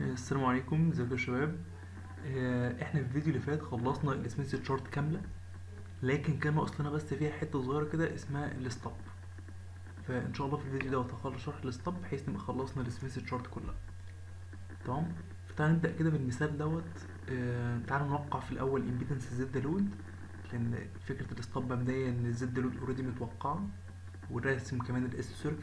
السلام عليكم ازيكم يا شباب؟ آه، إحنا في الفيديو اللي فات خلصنا ال Smith chart كاملة لكن كان ناقص لنا بس فيها حتة صغيرة كده اسمها ال stub. فإن شاء الله في الفيديو دوت هخلص شرح ال stub بحيث نبقى خلصنا ال Smith chart كلها. تمام؟ فتعالى نبدأ كده بالمثال دوت. آه، تعالى نوقع في الأول impedance Z load لأن فكرة ال stub مبدئيا إن ال Z load already متوقعة ونرسم كمان ال S circle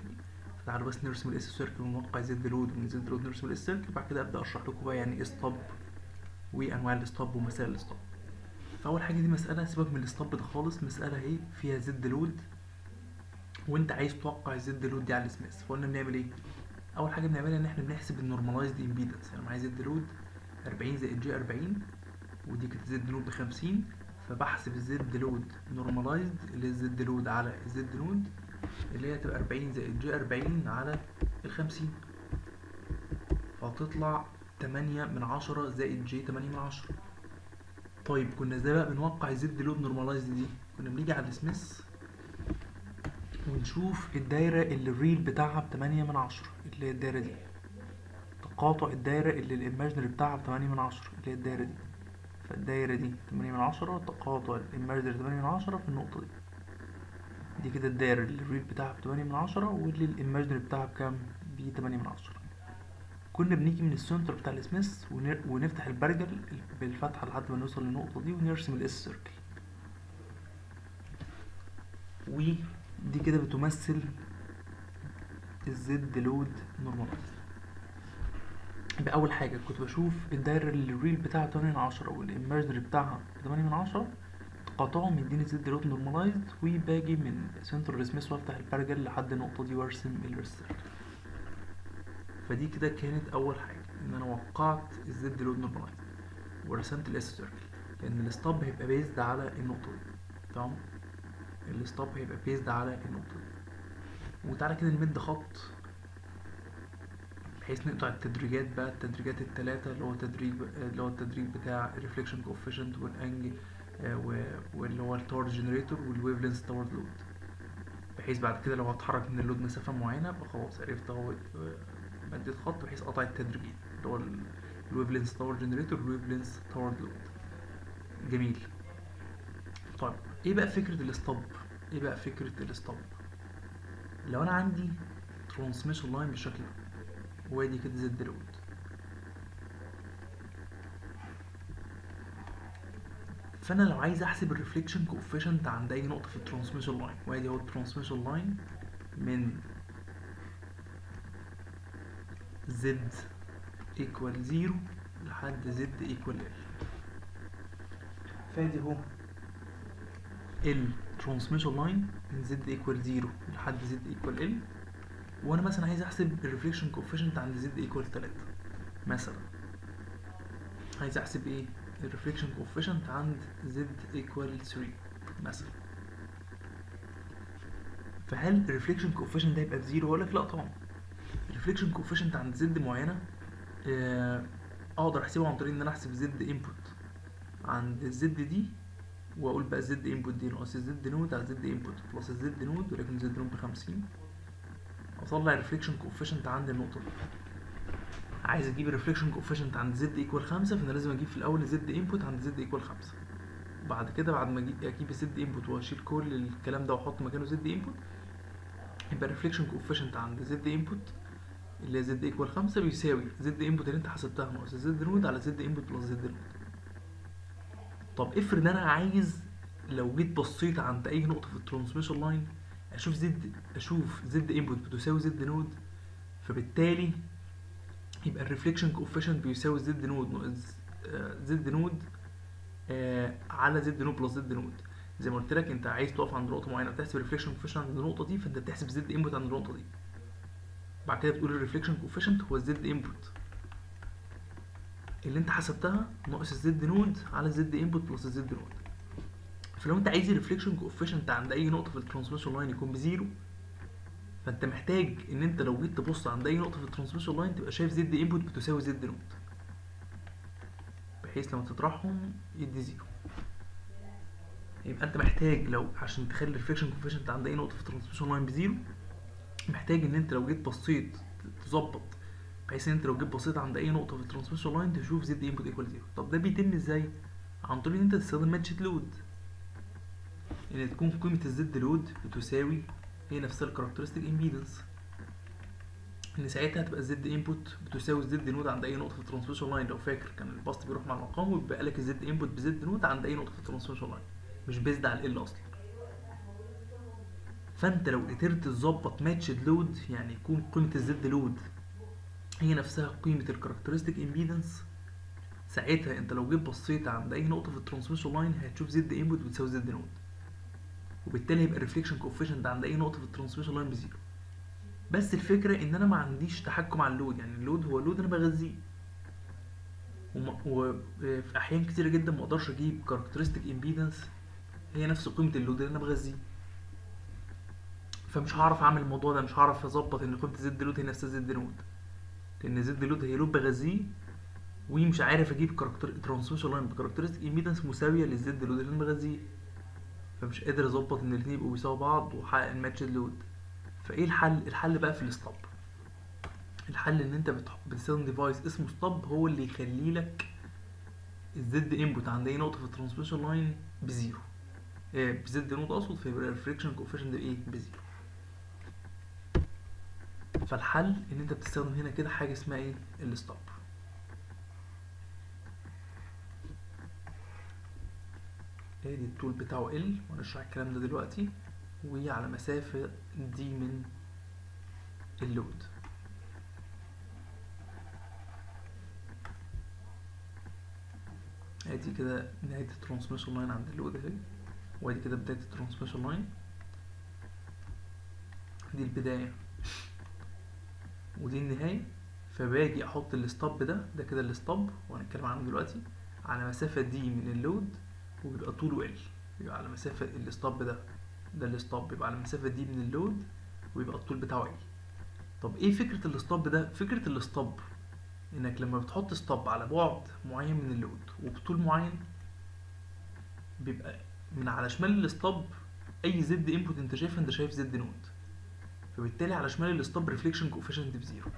تعالوا بس نرسم ال S circle ونوقع Z load ومن Z load نرسم ال S circle بعد كده أبدأ أشرح لكم بقى يعني إيه stub وانواع ال stub ومسائل ال stub فأول حاجة دي مسألة سيبك من ال stub ده خالص مسألة أهي فيها Z load وأنت عايز توقع ال Z load دي على السميث فقلنا بنعمل إيه؟ أول حاجة بنعملها إن إحنا بنحسب ال normalized impedance يعني معايا Z load 40 زائد j 40 ودي كانت Z nought ب 50 فبحسب ال Z load normalized اللي هي ال Z load على ال Z nought اللي هي تبقى 40 زائد j 40 على ال 50 فهتطلع 8 من 10 زائد j 8 من 10 طيب كنا إزاي بقى بنوقع ال Z load normalized دي؟ كنا بنيجي على السميث ونشوف الدايرة اللي ال real بتاعها ب 8 من 10 اللي هي الدايرة دي. تقاطع الدايرة اللي ال imaginary بتاعها ب 8 من 10 اللي هي الدايرة دي. فالدايرة دي 8 من 10 تقاطع ال imaginary 8 من 10 في النقطة دي. دي كده الدايرة اللي ال real بتاعها ب 8 من 10 واللي ال imaginary بتاعها بكام؟ ب 8 من 10 كنا بنيجي من ال center بتاع السميث. ونفتح البرجل بالفتحة لحد ما نوصل للنقطة دي ونرسم ال S circle ودي كده بتمثل ال Z load normalized يبقى أول حاجة كنت بشوف الدايرة اللي ال real بتاعها 8 من 10 وال imaginary بتاعها 8 من 10 تقاطعهم يديني Z load normalized وباجي من center السميث وافتح البرجل لحد النقطة دي وارسم ال circle فدي كده كانت أول حاجة إن أنا وقعت ال Z load normalized ورسمت ال S circle لأن ال stub هيبقى based على النقطة دي. تمام؟ ال stub هيبقى based على النقطة دي. وتعالى كده نمد خط بحيث نقطع التدريجات بقى التدريجات التلاتة اللي هو تدريج اللي هو التدريج بتاع ال reflection coefficient وال angle واللي هو ال toward generator وال wavelength toward load بحيث بعد كده لو هتحرك من ال load مسافة معينة يبقى خلاص عرفت اهو مديت خط بحيث اقطع التدريجين اللي هو ال wavelength toward generator وال wavelength toward load جميل. طيب إيه بقى فكرة ال stub إيه بقى فكرة ال stub لو أنا عندي transmission line بالشكل ده وادي كده Z load. فأنا لو عايز أحسب ال reflection coefficient عند اي نقطة في ال transmission line وأدي أهو ال transmission line من z equal 0 لحد z equal l. فأدي أهو ال transmission line من z equal 0 لحد z equal l. وأنا مثلا عايز أحسب ال reflection coefficient عند z equal 3 مثلا. عايز أحسب إيه؟ ال reflection coefficient عند z equal 3 مثلا. فهل ال reflection coefficient ده يبقى ب zero هقول لك لا طبعا ال reflection coefficient عند Z معينة آه، أقدر احسبه عن طريق إن أنا أحسب Z input عند ال Z دي وأقول بقى Z input دي ناقص ال Z nought على Z input plus ال Z nought ولكن Z nought بخمسين. أطلع ال reflection coefficient عند النقطة دي. عايز أجيب ال reflection coefficient عند Z equal خمسة فأنا لازم أجيب في الأول Z input عند Z equal خمسة. بعد كده بعد ما أجيب ال Z input وأشيل كل الكلام ده وأحط مكانه Z input يبقى ال reflection coefficient عند Z input اللي هي Z equal خمسة بيساوي Z input اللي أنت حسبتها ناقص Z nought على Z input plus Z nought طب افرض أنا عايز لو جيت بصيت عند أي نقطة في ال transmission line أشوف Z أشوف Z input بتساوي Z nought فبالتالي يبقى ال reflection coefficient بيساوي Z nought ناقص Z nought آه على Z nought plus Z nought. زي ما قلت لك انت عايز تقف عند نقطة معينة بتحسب ال reflection coefficient عند النقطة دي فأنت بتحسب Z input عند النقطة دي. بعد كده بتقول ال reflection coefficient هو ال Z input اللي انت حسبتها ناقص ال Z nought على ال Z input plus ال Z nought. فلو انت عايز ال reflection coefficient عند أي نقطة في ال transmission line يكون ب zero فانت محتاج ان انت لو جيت تبص عند اي نقطة في ال transmission line تبقى شايف Z input بتساوي Z nought بحيث لما تطرحهم يدي zero يبقى انت محتاج لو عشان تخلي ال reflection coefficient عند اي نقطة في ال transmission line ب zero محتاج ان انت لو جيت بصيت تظبط بحيث ان انت لو جيت بصيت عند اي نقطة في ال transmission line تشوف Z input equal zero طب ده بيتم إزاي؟ عن طريق ان انت تستخدم matched load ان تكون قيمة ال Z load بتساوي هي نفسها ال characteristic impedance إن ساعتها هتبقى ال Z input بتساوي ال Z nought عند أي نقطة في ال transmission line لو فاكر كان البسط بيروح مع المقام ويبقى لك ال Z input ب Z nought عند أي نقطة في ال transmission line مش based على ال L أصلا. فأنت لو قدرت تظبط matched load يعني يكون قيمة ال Z load هي نفسها قيمة ال characteristic impedance ساعتها أنت لو جيت بصيت عند أي نقطة في ال transmission line هتشوف Z input بتساوي Z nought وبالتالي هيبقى ال reflection coefficient عند أي نقطة في ال transmission line ب zero. بس الفكرة إن أنا ما عنديش تحكم على ال load يعني ال load هو ال load أنا بغذيه. وفي أحيان كتيرة جدا ما أقدرش أجيب characteristic impedance هي نفس قيمة ال load اللي أنا بغذيه. فمش هعرف أعمل الموضوع ده مش هعرف أظبط إن قيمة Z load هي نفسها Z nought. لأن Z load هي load بغذيه ومش عارف أجيب character transmission line ب characteristic impedance مساوية لل Z load اللي أنا بغذيه. فمش قادر اظبط إن الاثنين يبقوا بيساوي بعض واحقق ال matched load فإيه الحل؟ الحل بقى في ال stub الحل إن أنت بتستخدم device اسمه stub هو اللي يخلي لك ال Z input عند أي نقطة في ال transmission line ب zero. إيه ب Z nought أقصد فيبقى ال reflection coefficient إيه؟ ب zero. فالحل إن أنت بتستخدم هنا كده حاجة اسمها إيه؟ ال stub ادي الطول بتاعه L وهنشرح الكلام ده دلوقتي وعلى مسافة d من ال load. آدي كده نهاية ال transmission line عند ال load أهي وأدي كده بداية ال transmission line دي البداية. ودي النهاية. فباجي أحط ال stub ده ده كده ال stub وهنتكلم عنه دلوقتي على مسافة d من ال load. وبيبقى طوله L يبقى على مسافة ال stub ده ده ال stub بيبقى على المسافة d من ال load ويبقى الطول بتاعه L طب إيه فكرة ال stub ده؟ فكرة ال stub إنك لما بتحط stub على بعد معين من ال load وبطول معين بيبقى من على شمال ال stub أي Z input أنت شايفها أنت شايف Z nought فبالتالي على شمال ال stub reflection coefficient ب zero.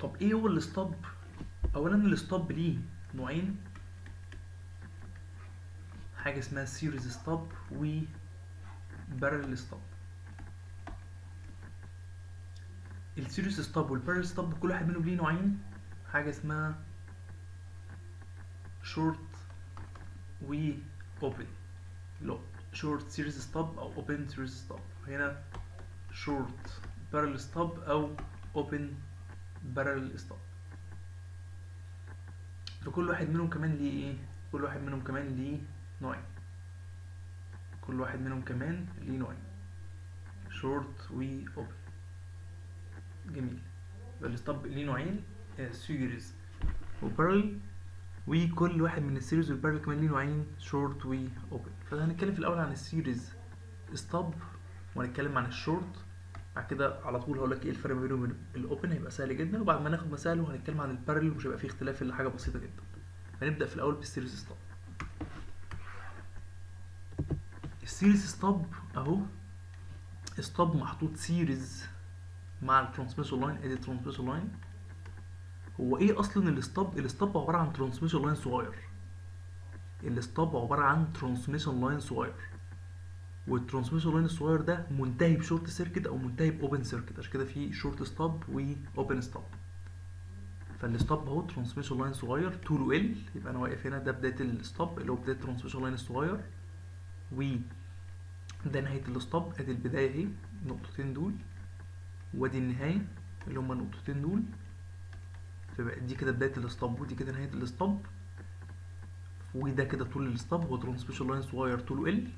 طب إيه هو ال stub اولا ال stub ليه نوعين. حاجة اسمها series stub و parallel stub ال series stub وال parallel stub كل واحد منهم ليه نوعين. حاجة اسمها شورت و open لو short series stub أو open series stub هنا short parallel stub أو open parallel stub فكل واحد منهم كمان ليه إيه؟ كل واحد منهم كمان ليه نوعين. كل واحد منهم كمان ليه نوعين. شورت و open جميل. ال stub ليه نوعين. series و parallel وكل واحد من ال series وال parallel كمان ليه نوعين. شورت و open فهنتكلم في الأول عن ال series stub وهنتكلم عن الشورت. بعد كده على طول هقول لك إيه الفرق ما بينه وبين ال open هيبقى سهل جدا. وبعد ما ناخد مسائله هنتكلم عن ال parallel ومش هيبقى فيه اختلاف إلا حاجة بسيطة جدا. هنبدا في الأول بال series stub ال series stub اهو stub محطوط series مع ال transmission line ادي ال transmission line هو إيه أصلا ال stub ال stub عباره عن transmission line صغير ال stub عباره عن transmission line صغير وال transmission line الصغير ده منتهي ب short circuit أو منتهي ب open circuit عشان كده في short stub و open stub فال stub اهو transmission line صغير طوله L يبقى أنا واقف هنا ده بدايه ال stub اللي هو بدايه ال transmission line الصغير و ده نهاية ال stub ادي البداية اهي النقطتين دول وادي النهاية اللي هما النقطتين دول. فبقى دي كده بداية ال stub ودي كده نهاية ال stub وده كده طول ال stub هو transmission line صغير طوله L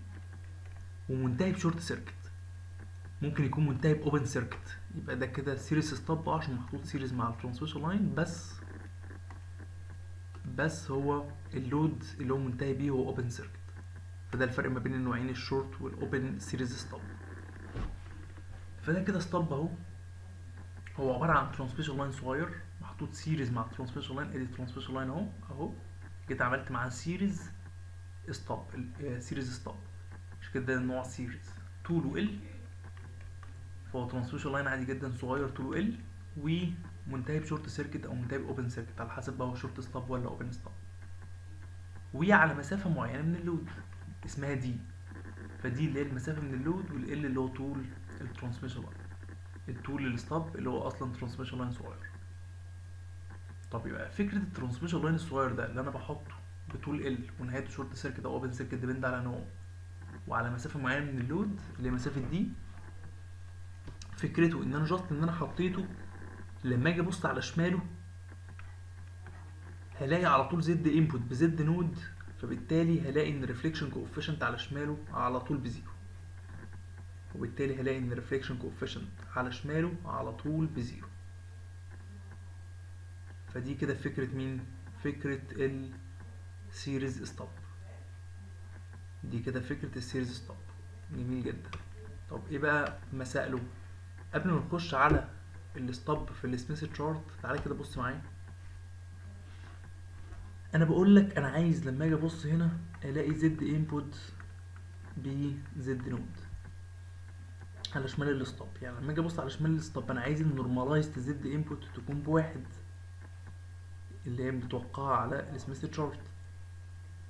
ومنتهي ب short circuit. ممكن يكون منتهي ب open circuit. يبقى ده كده series stub عشان محطوط series مع ال transmission line بس بس هو ال load اللي هو منتهي بيه هو open circuit. فده الفرق ما بين النوعين ال short وال open series stub فده كده stub اهو. هو عبارة عن transmission line صغير محطوط series مع ال transmission line ادي ال transmission line اهو اهو. جيت عملت معاه series stub series stub مش كده ده نوع series طوله L فهو transmission line عادي جدا صغير طوله L ومنتهي ب short circuit أو منتهي ب open circuit على حسب بقى هو short stub ولا open stub وعلى مسافة معينة من ال load. اسمها d فدي اللي هي المسافة من ال load وال L اللي هو طول ال transmission line الطول ال stub اللي هو أصلا transmission line صغير. طب يبقى فكرة ال transmission line الصغير ده اللي أنا بحطه بطول L ونهايته short circuit أو open circuit depend على نوعه وعلى مسافة معينة من ال load اللي هي مسافة d فكرته إن أنا just إن أنا حطيته لما أجي أبص على شماله هلاقي على طول Z input ب Z nought فبالتالي هلاقي إن ال reflection coefficient على شماله على طول ب zero وبالتالي هلاقي إن ال reflection coefficient على شماله على طول ب zero فدي كده فكرة مين؟ فكرة ال series stub دي كده فكرة ال series stub جميل جدا. طب إيه بقى مسائله؟ قبل ما نخش على ال stub في ال Smith chart تعالى كده بص معايا. أنا بقول لك أنا عايز لما أجي أبص هنا ألاقي Z input ب Z nought على شمال ال stub يعني لما أجي أبص على شمال ال stub أنا عايز ال normalized Z input تكون بواحد اللي هي متوقعة على ال Smith chart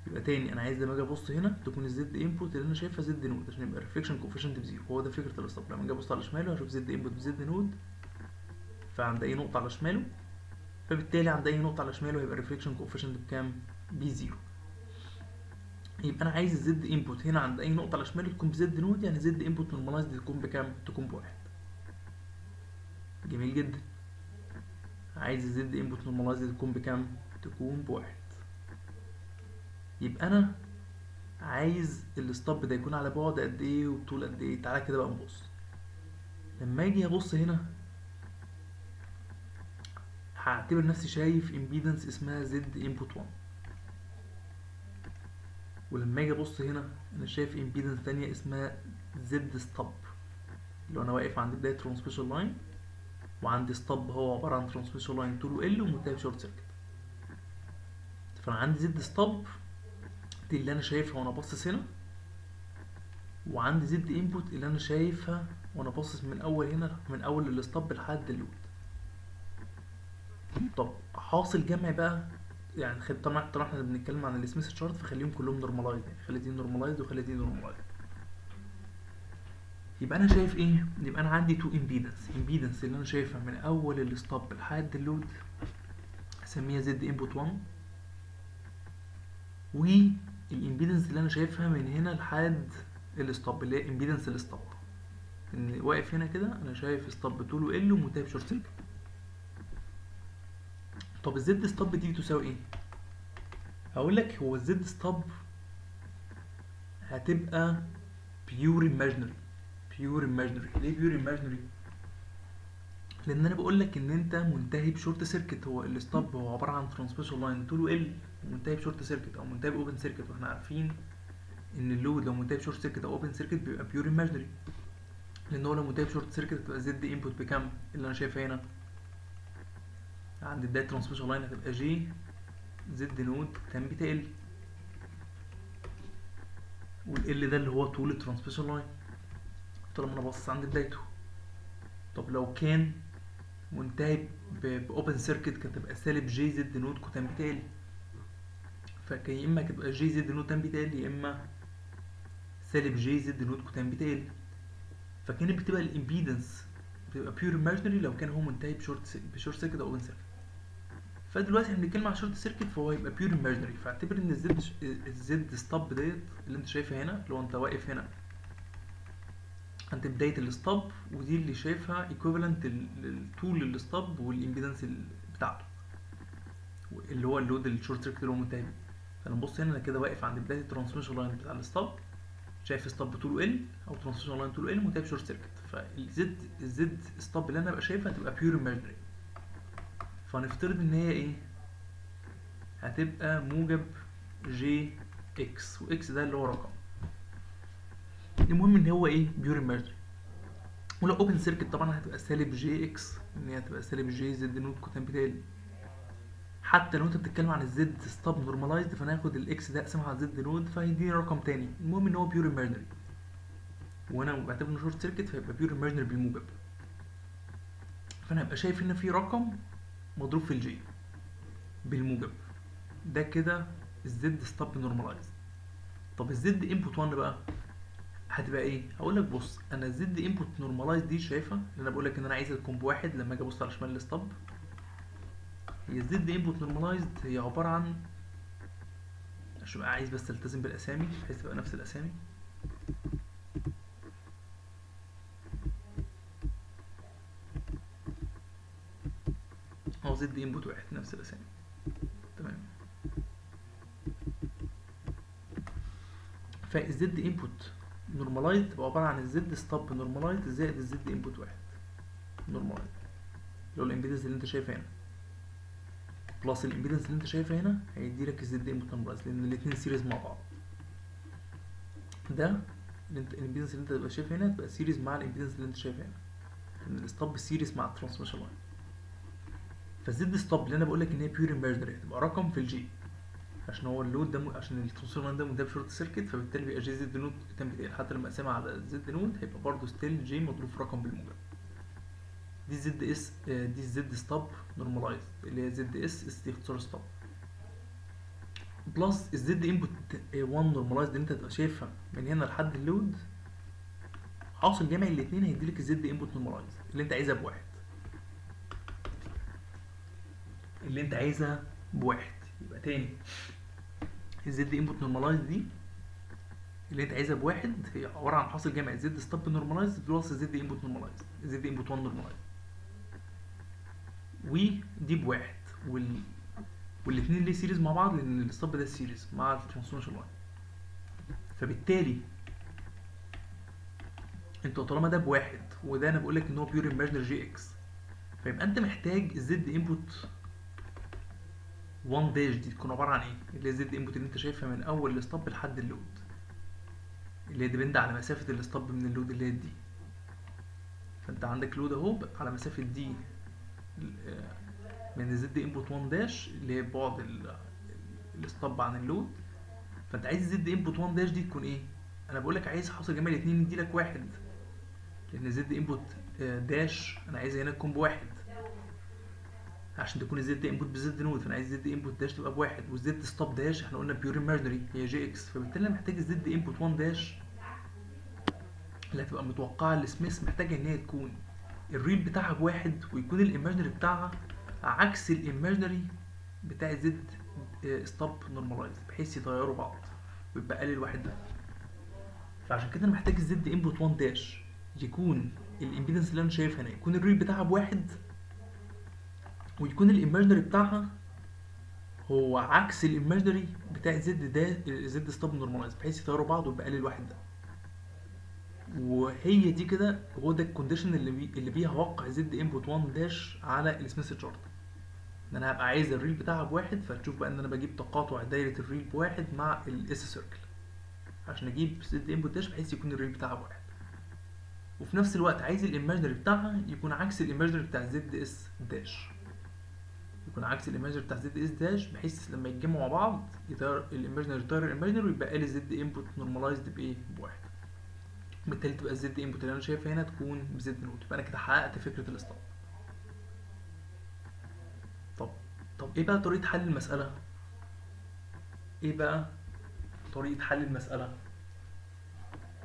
يبقى تاني أنا عايز لما أجي أبص هنا تكون ال Z input اللي أنا شايفها Z nought عشان يبقى ال reflection coefficient ب zero. هو ده فكرة ال stub لما أجي أبص على شماله هشوف Z input ب Z nought فعند أي نقطة على شماله فبالتالي عند أي نقطة على شماله هيبقى ال reflection coefficient بكام؟ ب zero. يبقى أنا عايز ال Z input هنا عند أي نقطة على شماله تكون ب Z nought يعني Z input normalized تكون بكام؟ تكون بواحد. جميل جدا. عايز ال Z input normalized تكون بكام؟ تكون بواحد. يبقى أنا عايز ال stub ده يكون على بعد قد إيه وبطول قد إيه؟ تعالى كده بقى نبص. لما أجي أبص هنا هعتبر نفسي شايف impedance اسمها Z input 1 ولما أجي أبص هنا أنا شايف impedance تانية اسمها Z stub لو أنا واقف عند بداية transmission line وعندي stub هو عبارة عن transmission line طوله L ومنتهي ب short circuit فأنا عندي Z stub دي اللي أنا شايفها وأنا باصص هنا. وعندي Z input اللي أنا شايفها وأنا باصص من اول هنا من أول ال stub لحد ال load طب حاصل جمع بقى يعني خد طبعا طبعا إحنا بنتكلم عن ال Smith chart فخليهم كلهم normalized يعني خلي دي normalized وخلي دي normalized يبقى أنا شايف إيه؟ يبقى أنا عندي two impedance impedance اللي أنا شايفها من أول ال stub لحد ال load أسميها Z input 1 وال impedance اللي أنا شايفها من هنا لحد ال stub اللي هي impedance ال stub إن واقف هنا كده أنا شايف stub طوله L ومنتهي ب short circuit طب ال Z stub دي تساوي إيه؟ هقول لك هو ال Z stub هتبقى pure imaginary. pure imaginary. ليه pure imaginary لأن أنا بقول لك إن أنت منتهي ب short circuit هو ال stub هو عبارة عن transmission line طوله L منتهي ب short circuit أو منتهي ب open circuit وإحنا عارفين إن ال load لو منتهي ب short circuit أو open circuit بيبقى pure imaginary. لأن هو لو منتهي ب short circuit هتبقى Z input بكام؟ اللي أنا شايفها هنا. عند بداية transmission line هتبقى j Z nought tan beta L وال L ده اللي هو طول ال transmission line طالما أنا باصص عند بدايته. طب لو كان منتهي ب open circuit كانت تبقى سالب j Z nought cotan beta L فكان يا إما تبقى j Z nought tan beta L يا إما سالب j Z nought cotan beta L فكانت بتبقى ال impedance بتبقى pure imaginary لو كان هو منتهي ب short ب short circuit أو open circuit فدلوقتي إحنا بنتكلم على short circuit فهو يبقى pure imaginary فاعتبر إن ال Z ال Z stub ديت اللي انت شايفها هنا اللي هو انت واقف هنا. عند بداية ال stub ودي اللي شايفها equivalent للطول ال stub وال impedance بتاعته. اللي هو ال load ال short circuit اللي هو منتهي فانا بص هنا أنا كده واقف عند بداية ال transmission line بتاع ال stub شايف stub طوله L أو transmission line طوله L منتهي ب short circuit. فال Z ال Z stub اللي أنا ابقى شايفها هتبقى pure imaginary فنفترض إن هي إيه؟ هتبقى موجب جي إكس واكس ده اللي هو رقم. المهم إن هو إيه؟ pure imaginary ولو open circuit طبعا هتبقى سالب جي إكس إن هي هتبقى سالب j Z nought cotan beta L حتى لو أنت بتتكلم عن ال Z stub normalized فناخد ال X ده أقسمها على Z nought فهيديني رقم تاني. المهم إن هو pure imaginary وأنا بعتبره short circuit فيبقى pure imaginary بالموجب فأنا هبقى شايف إن في رقم مضروب في ال j بالموجب. ده كده ال Z stub normalized طب ال Z input 1 بقى هتبقى إيه؟ هقول لك بص أنا ال Z input normalized دي شايفها اللي أنا بقول لك إن أنا عايز تكون بواحد لما أجي أبص على شمال ال stub هي ال Z input normalized هي عبارة عن عشان عايز بس ألتزم بالأسامي بحيث تبقى نفس الأسامي. هو Z input واحد نفس الأسامي. تمام. فال Z input normalized تبقى عبارة عن ال Z stub normalized زائد ال Z input واحد. normalized اللي هو ال impedance اللي انت شايفها هنا. plus ال impedance اللي انت شايفها هنا هيدي لك ال Z input normalized لأن الاثنين series مع بعض. ده ال impedance اللي انت تبقى شايفها هنا تبقى series مع ال impedance اللي انت شايفها هنا. لأن ال stub series مع ال transmission line فال Z stub اللي أنا بقول لك إن هي pure imaginary هتبقى رقم في ال j. عشان هو ال load ده. عشان ال transfer line ده مداب short circuit فبالتالي بيبقى j Z nought tan beta L حتى لما أقسمها على Z nought هيبقى برضه still j مضروب في رقم بالموجب. دي Z S دي Z stub normalized اللي هي Z S S دي اختصار stub plus ال Z input 1 normalized اللي أنت تبقى شايفها من هنا لحد ال load حاصل جمع الاثنين هيديلك ال Z input normalized اللي أنت عايزها بواحد. اللي انت عايزها بواحد. يبقى تاني. ال Z input normalized دي اللي انت عايزها بواحد هي عبارة عن حاصل جمع ال Z stub normalized plus ال Z input normalized ال Z input 1 normalized ودي بواحد. وال والاثنين ليه series مع بعض؟ لأن ال stub ده series مع ال transmission line فبالتالي انت طالما ده بواحد وده أنا بقول لك إن هو pure imaginary j X فيبقى أنت محتاج ال Z input 1 dash دي تكون عبارة عن إيه؟ اللي هي ال Z input اللي انت شايفها من أول ال stub لحد ال load. اللي هي depend على مسافة ال stub من ال load اللي هي D فأنت عندك load أهو على مسافة D من ال Z input 1 dash اللي هي بعد ال stub عن ال load. فأنت عايز ال Z input 1 dash دي تكون إيه؟ أنا بقول لك عايز حاصل جمع الاثنين يدي لك واحد. لأن Z input dash أنا عايز هنا تكون بواحد. عشان تكون ال Z input ب Z naught فأنا عايز ال Z input dash تبقى بواحد وال Z stub dash إحنا قلنا pure imaginary هي جي إكس فبالتالي أنا محتاج ال Z input 1 dash اللي هتبقى متوقعة لسميث محتاجة إن هي تكون ال real بتاعها بواحد ويكون ال imaginary بتاعها عكس ال imaginary بتاع ال Z stub normalized بحيث يطيروا بعض ويبقى لي الواحد ده. فعشان كده أنا محتاج ال Z input 1 dash يكون ال impedance اللي أنا شايفها هنا يكون ال real بتاعها بواحد ويكون ال imaginary بتاعها هو عكس ال imaginary بتاع Z ده Z stub normalized بحيث يطيروا بعض ويبقى الواحد ده. وهي دي كده هو ده ال condition اللي بي اللي بيها هوقع Z input 1 dash على ال Smith chart إن أنا هبقى عايز ال real بتاعها بواحد فتشوف بقى إن أنا بجيب تقاطع دايرة ال real بواحد مع ال S circle عشان أجيب Z input dash بحيث يكون ال real بتاعها بواحد. وفي نفس الوقت عايز ال imaginary بتاعها يكون عكس ال imaginary بتاع Z S dash يكون عكس ال imaginary بتاع Z S dash بحيث لما يتجمعوا مع بعض يطير ال imaginary يطير ال imaginary ويبقى لي Z input normalized بإيه؟ بواحد. بالتالي تبقى ال Z input اللي أنا شايفها هنا تكون ب Z naught يبقى أنا كده حققت فكرة ال stub طب طب إيه بقى طريقة حل المسألة؟ إيه بقى طريقة حل المسألة؟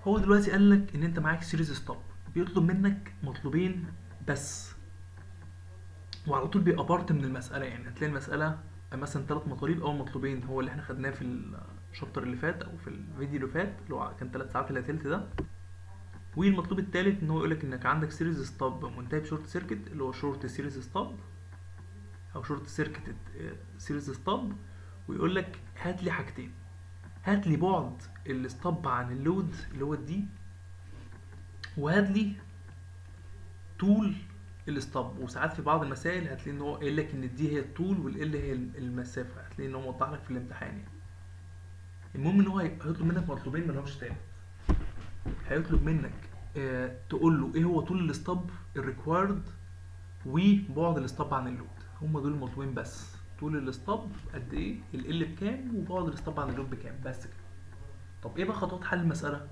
هو دلوقتي قال لك إن أنت معاك series stub بيطلب منك مطلوبين بس. وعلى طول بيبقى part من المسألة. يعني هتلاقي المسألة مثلا ثلاث مطالب اول مطلوبين. هو اللي إحنا خدناه في ال chapter اللي فات أو في الفيديو اللي فات اللي هو كان ثلاث ساعات الا تلت ده. والمطلوب الثالث إن هو يقول لك إنك عندك series stub منتهي ب short circuit اللي هو short series stub أو short circuit series stub ويقول لك هات لي حاجتين. هات لي بعد ال stub عن ال load اللي هو ال D وهات لي طول ال stub وساعات في بعض المسائل هتلاقي إن هو قايل لك إن ال D هي الطول وال L هي المسافة. هتلاقي إن هو موضح لك في الامتحان يعني. المهم إن هو هيطلب منك مطلوبين ملهمش تالت هيطلب منك آه تقول له إيه هو طول ال stub ال required وبعد ال stub عن ال load. هم دول المطلوبين بس. طول ال stub قد إيه؟ L بكام؟ وبعد ال stub عن ال load بكام؟ بس كده. طب إيه بقى خطوات حل المسألة؟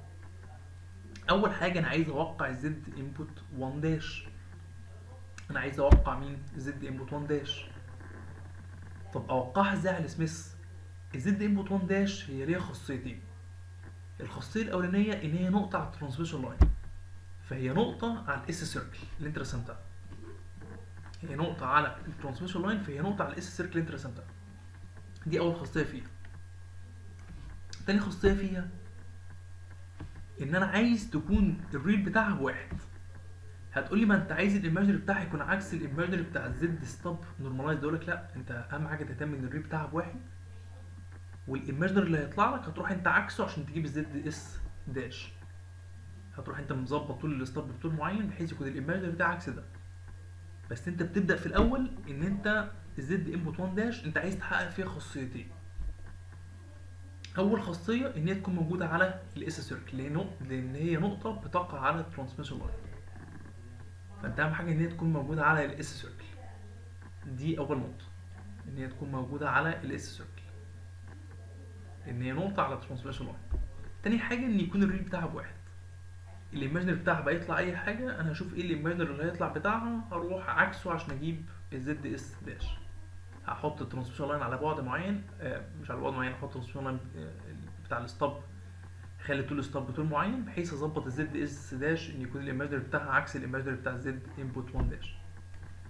أول حاجة أنا عايز أوقع ال Z input 1 dash أنا عايز أوقع مين؟ ال Z input 1 dash. طب أوقعها إزاي على ال Smith ال Z input 1 dash هي ليها خاصيتين. الخاصية الأولانية إن هي نقطة على ال transmission line فهي نقطة على ال S circle اللي أنت رسمتها. هي نقطة على ال transmission line فهي نقطة على ال S circle اللي أنت رسمتها. دي أول خاصية فيها. تاني خاصية فيها إن أنا عايز تكون ال real بتاعها بواحد هتقولي ما انت عايز ال imaginary بتاعها يكون عكس ال imaginary بتاع ال Z stub normalized أقول لك لا انت أهم حاجة تهتم إن ال real بتاعها بواحد. وال imaginary اللي هيطلع لك هتروح أنت عكسه عشان تجيب ال Z S dash هتروح أنت مظبط طول ال stub بطول معين بحيث يكون ال imaginary بتاع عكس ده. بس أنت بتبدأ في الأول إن أنت ال Z input 1 dash أنت عايز تحقق فيها خاصيتين. أول خاصية إن هي تكون موجودة على ال S circle لأن هي نقطة بتقع على ال transmission line فانت اهم حاجة ان هي تكون موجودة على ال S circle دي أول نقطة. إن هي تكون موجودة على ال S circle إن هي نقطة على ال transmission line تاني حاجة إن يكون ال real بتاعها بواحد. ال imaginary بتاعها بقى يطلع أي حاجة أنا هشوف إيه ال imaginary اللي هيطلع بتاعها هروح عكسه عشان أجيب ال Z S dash هحط ال transmission line على بعد معين آه مش على بعد معين هحط ال transmission line بتاع ال stub اخلي طول ال stub بطول معين بحيث أظبط ال Z S dash إن يكون ال imaginary بتاعها عكس ال imaginary بتاع ال Z input 1 dash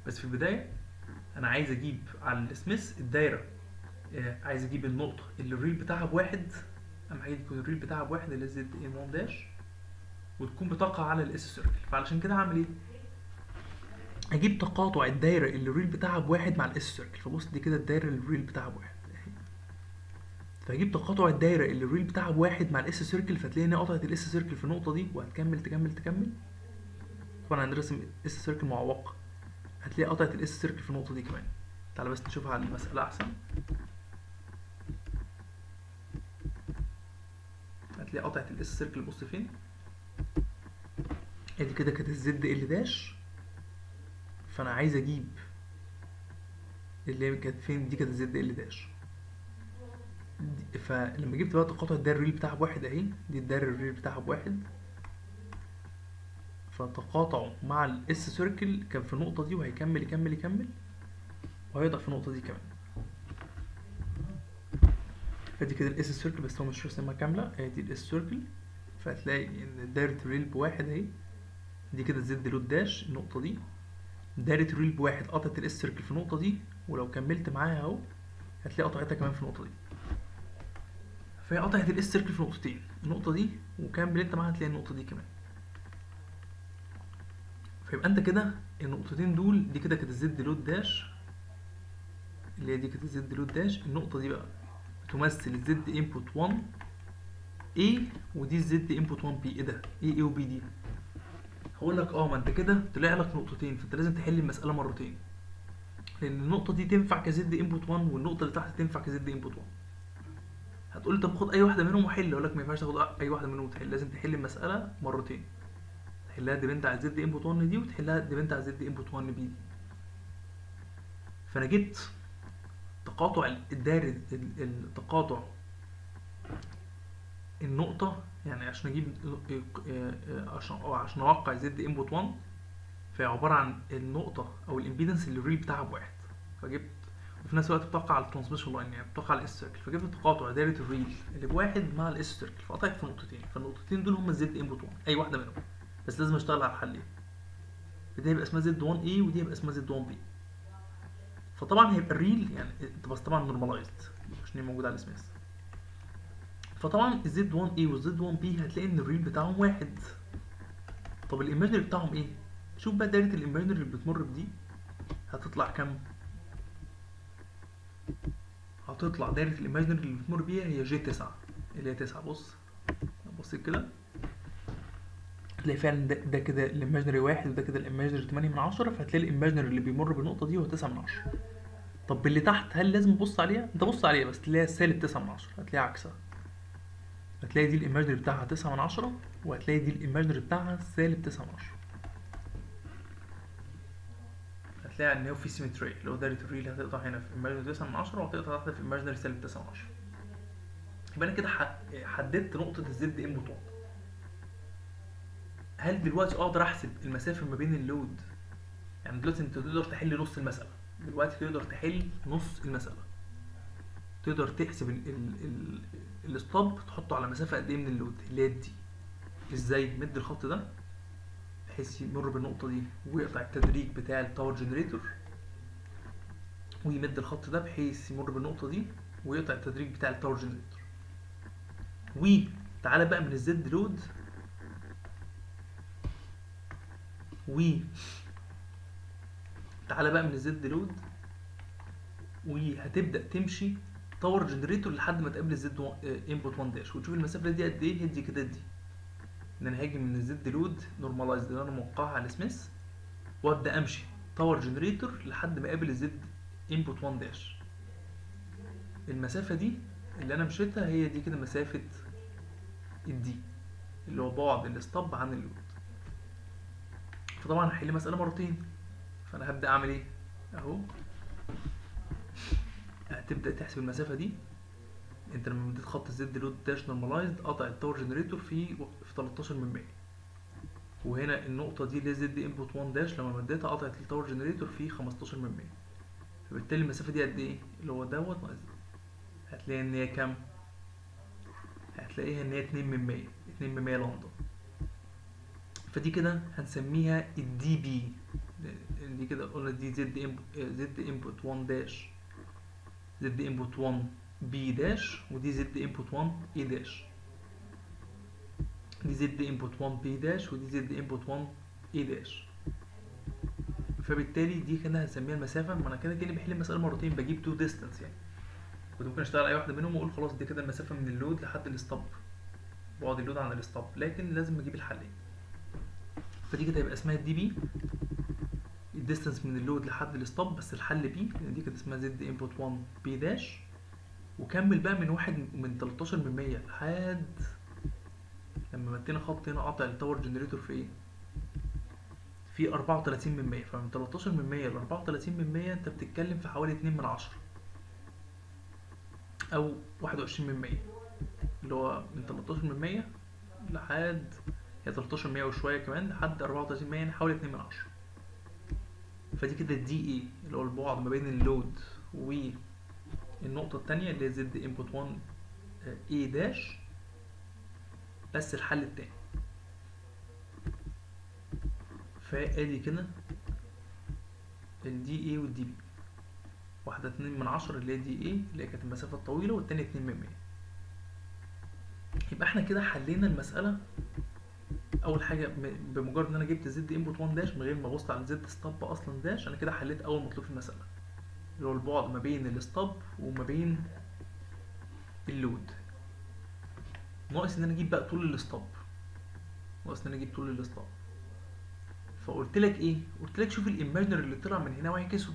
بس في البداية أنا عايز أجيب على السميث الدايرة. آه عايز أجيب النقطة اللي ال real بتاعها بواحد أهم حاجة يكون ال real بتاعها بواحد اللي Z in 1 dash وتكون بتقع على ال S circle فعلشان كده هعمل إيه؟ أجيب تقاطع الدايرة اللي ال real بتاعها بواحد مع ال S circle فبص دي كده الدايرة اللي ال real بتاعها بواحد. فاجيب تقاطع الدايرة اللي ال real بتاعها بواحد مع ال S circle فتلاقي ان قطعت ال S circle في النقطة دي وهتكمل تكمل تكمل. طبعا هنرسم S circle معوقه هتلاقي قطعت ال S circle في النقطة دي كمان. تعالى بس نشوفها على المسألة أحسن. هتلاقي قطعت ال S circle بص فين. ادي كده كانت ال Z L dash فأنا عايز أجيب اللي هي كانت فين دي كانت ال Z L dash فلما جبت بقى تقاطع الدايرة ال real بتاعها بواحد أهي دي الدايرة ال real بتاعها بواحد. فتقاطعه مع ال S circle كان في النقطة دي وهيكمل يكمل يكمل. وهيقطع في النقطة دي كمان. فدي كده ال S circle بس هو مش راسمها كاملة أدي ال S circle فهتلاقي إن دايرة ال real بواحد أهي. دي كده Z load dash النقطة دي. دايرة ال real بواحد قطعت ال S circle في النقطة دي ولو كملت معاها أهو هتلاقي قطعتها كمان في النقطة دي. فهي قطعت ال S circle في نقطتين. النقطة دي وكمل انت معاها هتلاقي النقطة دي كمان. فيبقى أنت كده النقطتين دول دي كده كانت ال Z load dash اللي هي دي كانت ال Z load dash النقطة دي بقى بتمثل ال Z input 1 A ودي ال Z input 1 B. إيه ده؟ إيه A و B دي هقول لك آه ما أنت كده طلع لك نقطتين فأنت لازم تحل المسألة مرتين. لأن النقطة دي تنفع ك Z input 1 والنقطة اللي تحت تنفع ك Z input 1 هتقول طب خد أي واحدة منهم وحل أقول لك ما ينفعش تاخد أي واحدة منهم وتحل لازم تحل المسألة مرتين. تحلها depend على Z input 1 A دي وتحلها depend على Z input 1 B دي. فأنا جبت تقاطع الدايره التقاطع النقطة يعني عشان أجيب عشان عشان أوقع Z input 1 فهي عبارة عن النقطة أو ال impedance اللي ال real بتاعها بواحد. فجبت وفي نفس الوقت بتقع على ال transmission line يعني بتقع على ال S circle فجبت تقاطع دايرة ال real. اللي بواحد مع ال S circle فقطعت في نقطتين. فالنقطتين دول هما ال Z input 1 أي واحدة منهم. بس لازم أشتغل على الحلين دي هيبقى اسمها Z 1 A ودي هيبقى اسمها Z 1 B. فطبعا هيبقى ال real يعني بس طبعا normalized عشان هي موجودة على السميث فطبعا ال Z 1 A وال Z 1 B هتلاقي إن ال real بتاعهم واحد. طب ال imaginary بتاعهم إيه؟ شوف بقى دايره ال imaginary اللي بتمر بدي. هتطلع كام؟ هتطلع دايرة ال imaginary اللي بتمر بيها هي j 9 اللي هي 9 بص بص كده. هتلاقي فعلا ده, ده كده ال imaginary واحد وده كده ال imaginary 8 من 10 فهتلاقي ال imaginary اللي بيمر بالنقطة دي هو 9 من 10 طب اللي تحت هل لازم ابص عليها؟ انت بص عليها بس تلاقيها سالب 9 من 10 هتلاقيها عكسها. هتلاقي دي ال imaginary بتاعها 9 من 10 وهتلاقي دي ال imaginary بتاعها سالب 9 من 10 هتلاقي إن هو في symmetry اللي هو دايره ال real هتقطع هنا في imaginary 9 من 10 وهتقطع تحت في imaginary سالب 9 من 10 يبقى أنا كده حددت نقطة ال Z input 1 هل دلوقتي أقدر أحسب المسافة ما بين ال load؟ يعني دلوقتي أنت تقدر تحل نص المسألة. دلوقتي تقدر تحل نص المسألة. تقدر تحسب ال ال ال ال stub تحطه على مسافة قد إيه من ال load؟ اللي هي دي إزاي؟ مد الخط ده. بحيث يمر بالنقطة دي ويقطع التدريج بتاع ال toward generator ويمد الخط ده بحيث يمر بالنقطة دي ويقطع التدريج بتاع ال toward generator وتعالى بقى من ال Z load. و تعالى بقى من ال Z load. وهتبدا تمشي toward generator لحد ما تقابل ال Z input 1 dash وتشوف المسافة دي قد إيه فدي كده d. إن أنا هاجي من ال Z load normalized اللي أنا موقعها على سميث وأبدأ أمشي. toward generator لحد ما أقابل ال Z input 1 dash المسافة دي اللي أنا مشيتها هي دي كده مسافة ال d اللي هو بعد ال stub عن ال load فطبعا هحل مسألة مرتين. فأنا هبدأ أعمل إيه؟ أهو. هتبدأ تحسب المسافة دي. أنت لما مديت خط ال Z load dash normalized قطع ال toward generator في في 13 من 100 وهنا النقطة دي اللي Z input 1 dash لما مديتها قطعت ال toward generator في 15 من 100 فبالتالي المسافة دي قد إيه؟ اللي هو دوت ناقص هتلاقي إن هي كام؟ هتلاقيها إن هي 2 من 100 2 من 100 لندن فدي كده هنسميها ال d B دي كده قلنا دي Z Z input 1 dash Z input 1 B dash ودي Z input 1 A dash دي Z input 1 B dash ودي Z input 1 A dash فبالتالي دي كده هنسميها المسافة ما أنا كده كده بحل المسألة مرتين بجيب two distance يعني. كنت ممكن أشتغل أي واحدة منهم وأقول خلاص دي كده المسافة من ال load لحد ال stub بعد ال load عن ال stub لكن لازم أجيب الحلين. فدي كده يبقى اسمها ال d B ال distance من ال load لحد ال stub بس الحل B لأن دي كده اسمها Z input 1 B dash وكمل بقى من واحد من 13 من 100 لحد لما مدينا خط هنا قطع ال toward generator في إيه؟ في 34 من 100 فمن 13 من 100 ل 34 من 100 انت بتتكلم في حوالي 2 من 10 أو 21 من 100 اللي هو من 13 من 100 لحد هي 13 100 وشوية كمان لحد 34 100 يعني حوالي 2 من 10 فدي كده d A اللي هو البعد ما بين ال load والنقطه الثانية اللي هي Z input 1 A dash بس الحل التاني. فادي كده ال d A وال d B. واحدة اتنين من عشرة اللي هي d A اللي هي كانت المسافة الطويلة والتانية اتنين من مية. يبقى إحنا كده حلينا المسألة. أول حاجة بمجرد إن أنا جبت Z input 1 dash من غير ما أبص على Z stub أصلا dash أنا كده حليت أول مطلوب في المسألة. اللي هو البعد ما بين ال stub وما بين ال load ناقص إن أنا أجيب بقى طول ال stub. ناقص إن أنا أجيب طول ال stub. فقلت لك إيه؟ قلت لك شوف ال imaginary اللي طلع من هنا واعكسه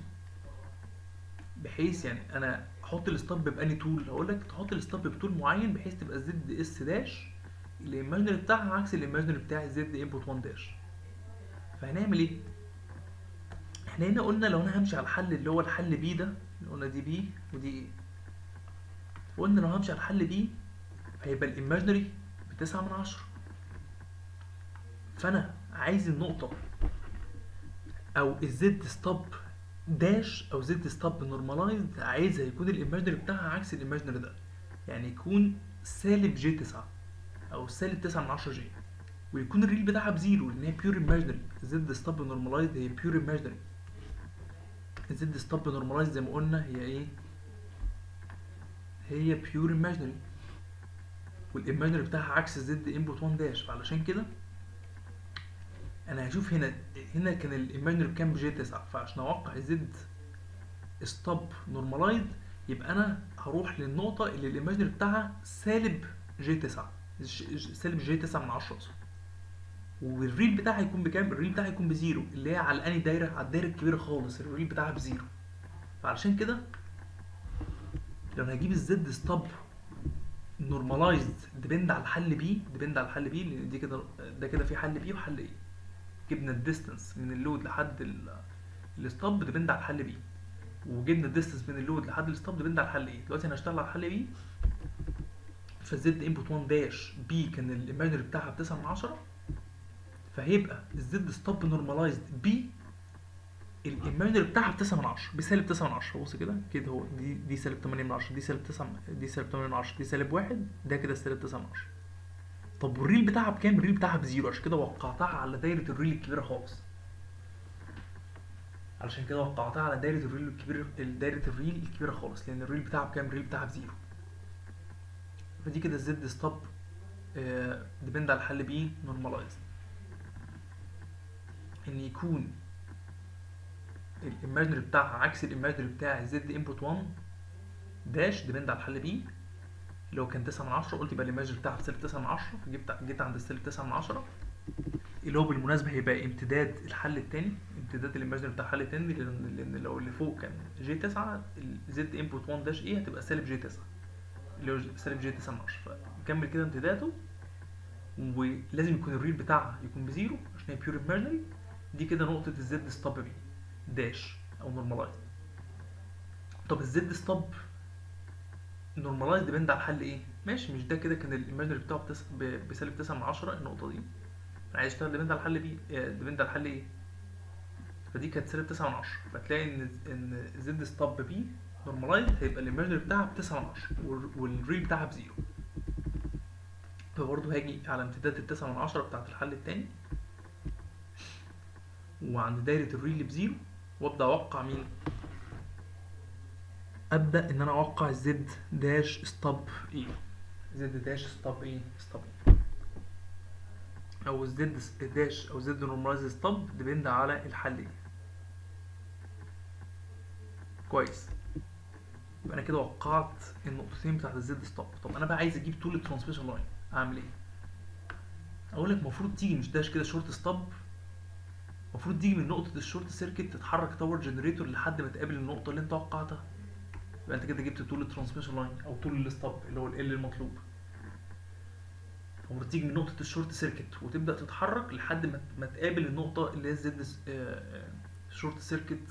بحيث يعني أنا أحط ال stub بأني طول. هقول لك تحط ال stub بطول معين بحيث تبقى Z S dash. ال imaginary بتاعها عكس ال imaginary بتاع Z input 1 dash فهنعمل إيه؟ إحنا هنا قلنا لو أنا همشي على الحل اللي هو الحل B ده قلنا دي B ودي A قلنا لو همشي على الحل B هيبقى ال imaginary بتسعة من عشرة. فأنا عايز النقطة أو ال Z stub dash أو Z stub normalized عايزها يكون ال imaginary بتاعها عكس ال imaginary ده. يعني يكون سالب j 9 أو سالب 9 من 10 j ويكون ال real بتاعها بزيرو لأن هي pure imaginary Z stub normalized هي pure imaginary Z stub normalized زي ما قلنا هي إيه؟ هي pure imaginary وال imaginary بتاعها عكس Z input 1 dash فعلشان كده أنا هشوف هنا هنا كان ال imaginary بكام ب j 9 فعشان أوقع Z stub normalized يبقى أنا هروح للنقطة اللي ال imaginary بتاعها سالب j 9 سالب j 9 من 10 أصلا وال real بتاعها هيكون بكام؟ ال real بتاعها هيكون بزيرو اللي هي على اني دايرة؟ على الدايرة الكبيرة خالص. ال real بتاعها بزيرو. فعلشان كده لو أنا هجيب ال Z stub normalized depend على الحل B depend على الحل B لأن دي كده ده كده في حل B وحل A جبنا ال distance من ال load لحد ال stub depend على الحل B وجبنا ال distance من ال load لحد ال stub depend على الحل A دلوقتي أنا هشتغل على الحل B فال Z input 1 dash B كان ال imaginary بتاعها ب 9 من 10 فهيبقى ال Z stub normalized B ال imaginary بتاعها ب 9 من 10 بسالب 9 من 10 بص كده كده هو دي دي سالب 8 من 10 دي سالب 9 دي سالب 8 من 10 دي سالب 1 ده كده سالب 9 من 10 طب وال real بتاعها بكام؟ ال real بتاعها بزيرو عشان كده وقعتها على دايرة ال real الكبيرة خالص علشان كده وقعتها على دايرة ال real الكبيرة دايرة ال real الكبيرة خالص لأن ال real بتاعها بكام؟ ال real بتاعها بزيرو فدي كده ال Z stub depend على الحل B normalized إن يكون ال imaginary بتاعها عكس ال imaginary بتاع Z input 1 dash depend على الحل B هو كان 9 من 10 قلت يبقى ال imaginary بتاعها بسالب 9 من 10 فجبت جيت عند السالب 9 من 10 اللي هو بالمناسبة هيبقى امتداد الحل التاني. امتداد ال imaginary بتاع الحل التاني لأن لو اللي فوق كان j 9 ال Z input 1 dash A هتبقى سالب j 9 اللي هو سالب j 9 من 10 فكمل كده امتداده. ولازم يكون ال real بتاعها يكون بزيرو عشان هي pure imaginary دي كده نقطة ال Z stub B dash أو normalized طب ال Z stub normalized depend على الحل A؟ ماشي مش ده كده كان ال imaginary بتاعه بتس... ب... بسالب 9 من 10 النقطة دي. عايز أشتغل depend على الحل B depend على الحل A؟ فدي كانت سالب 9 من 10 فتلاقي إن إن Z stub B normalized هيبقى ال imaginary بتاعها ب 9 من 10 وال real بتاعها بزيرو. فبرضه هاجي على امتداد التسعة من عشرة بتاعت الحل التاني. وعند دايرة ال real بزيرو وابدأ أوقع مين؟ أبدأ إن أنا أوقع ال Z dash stub A Z dash stub A stub أو ال Z dash أو Z normalized stub depend على الحل A. كويس. يبقى أنا كده وقعت النقطتين بتاعت ال Z stub طب أنا بقى عايز أجيب طول ال transmission line أعمل إيه؟ أقول لك المفروض تيجي مش dash كده short stub المفروض تيجي من نقطة ال short circuit تتحرك toward generator لحد ما تقابل النقطة اللي انت وقعتها. يبقى انت كده جبت طول ال transmission line أو طول ال stub اللي هو ال المطلوب. المفروض تيجي من نقطة ال short circuit وتبدأ تتحرك لحد ما تقابل النقطة اللي هي ال Z short circuit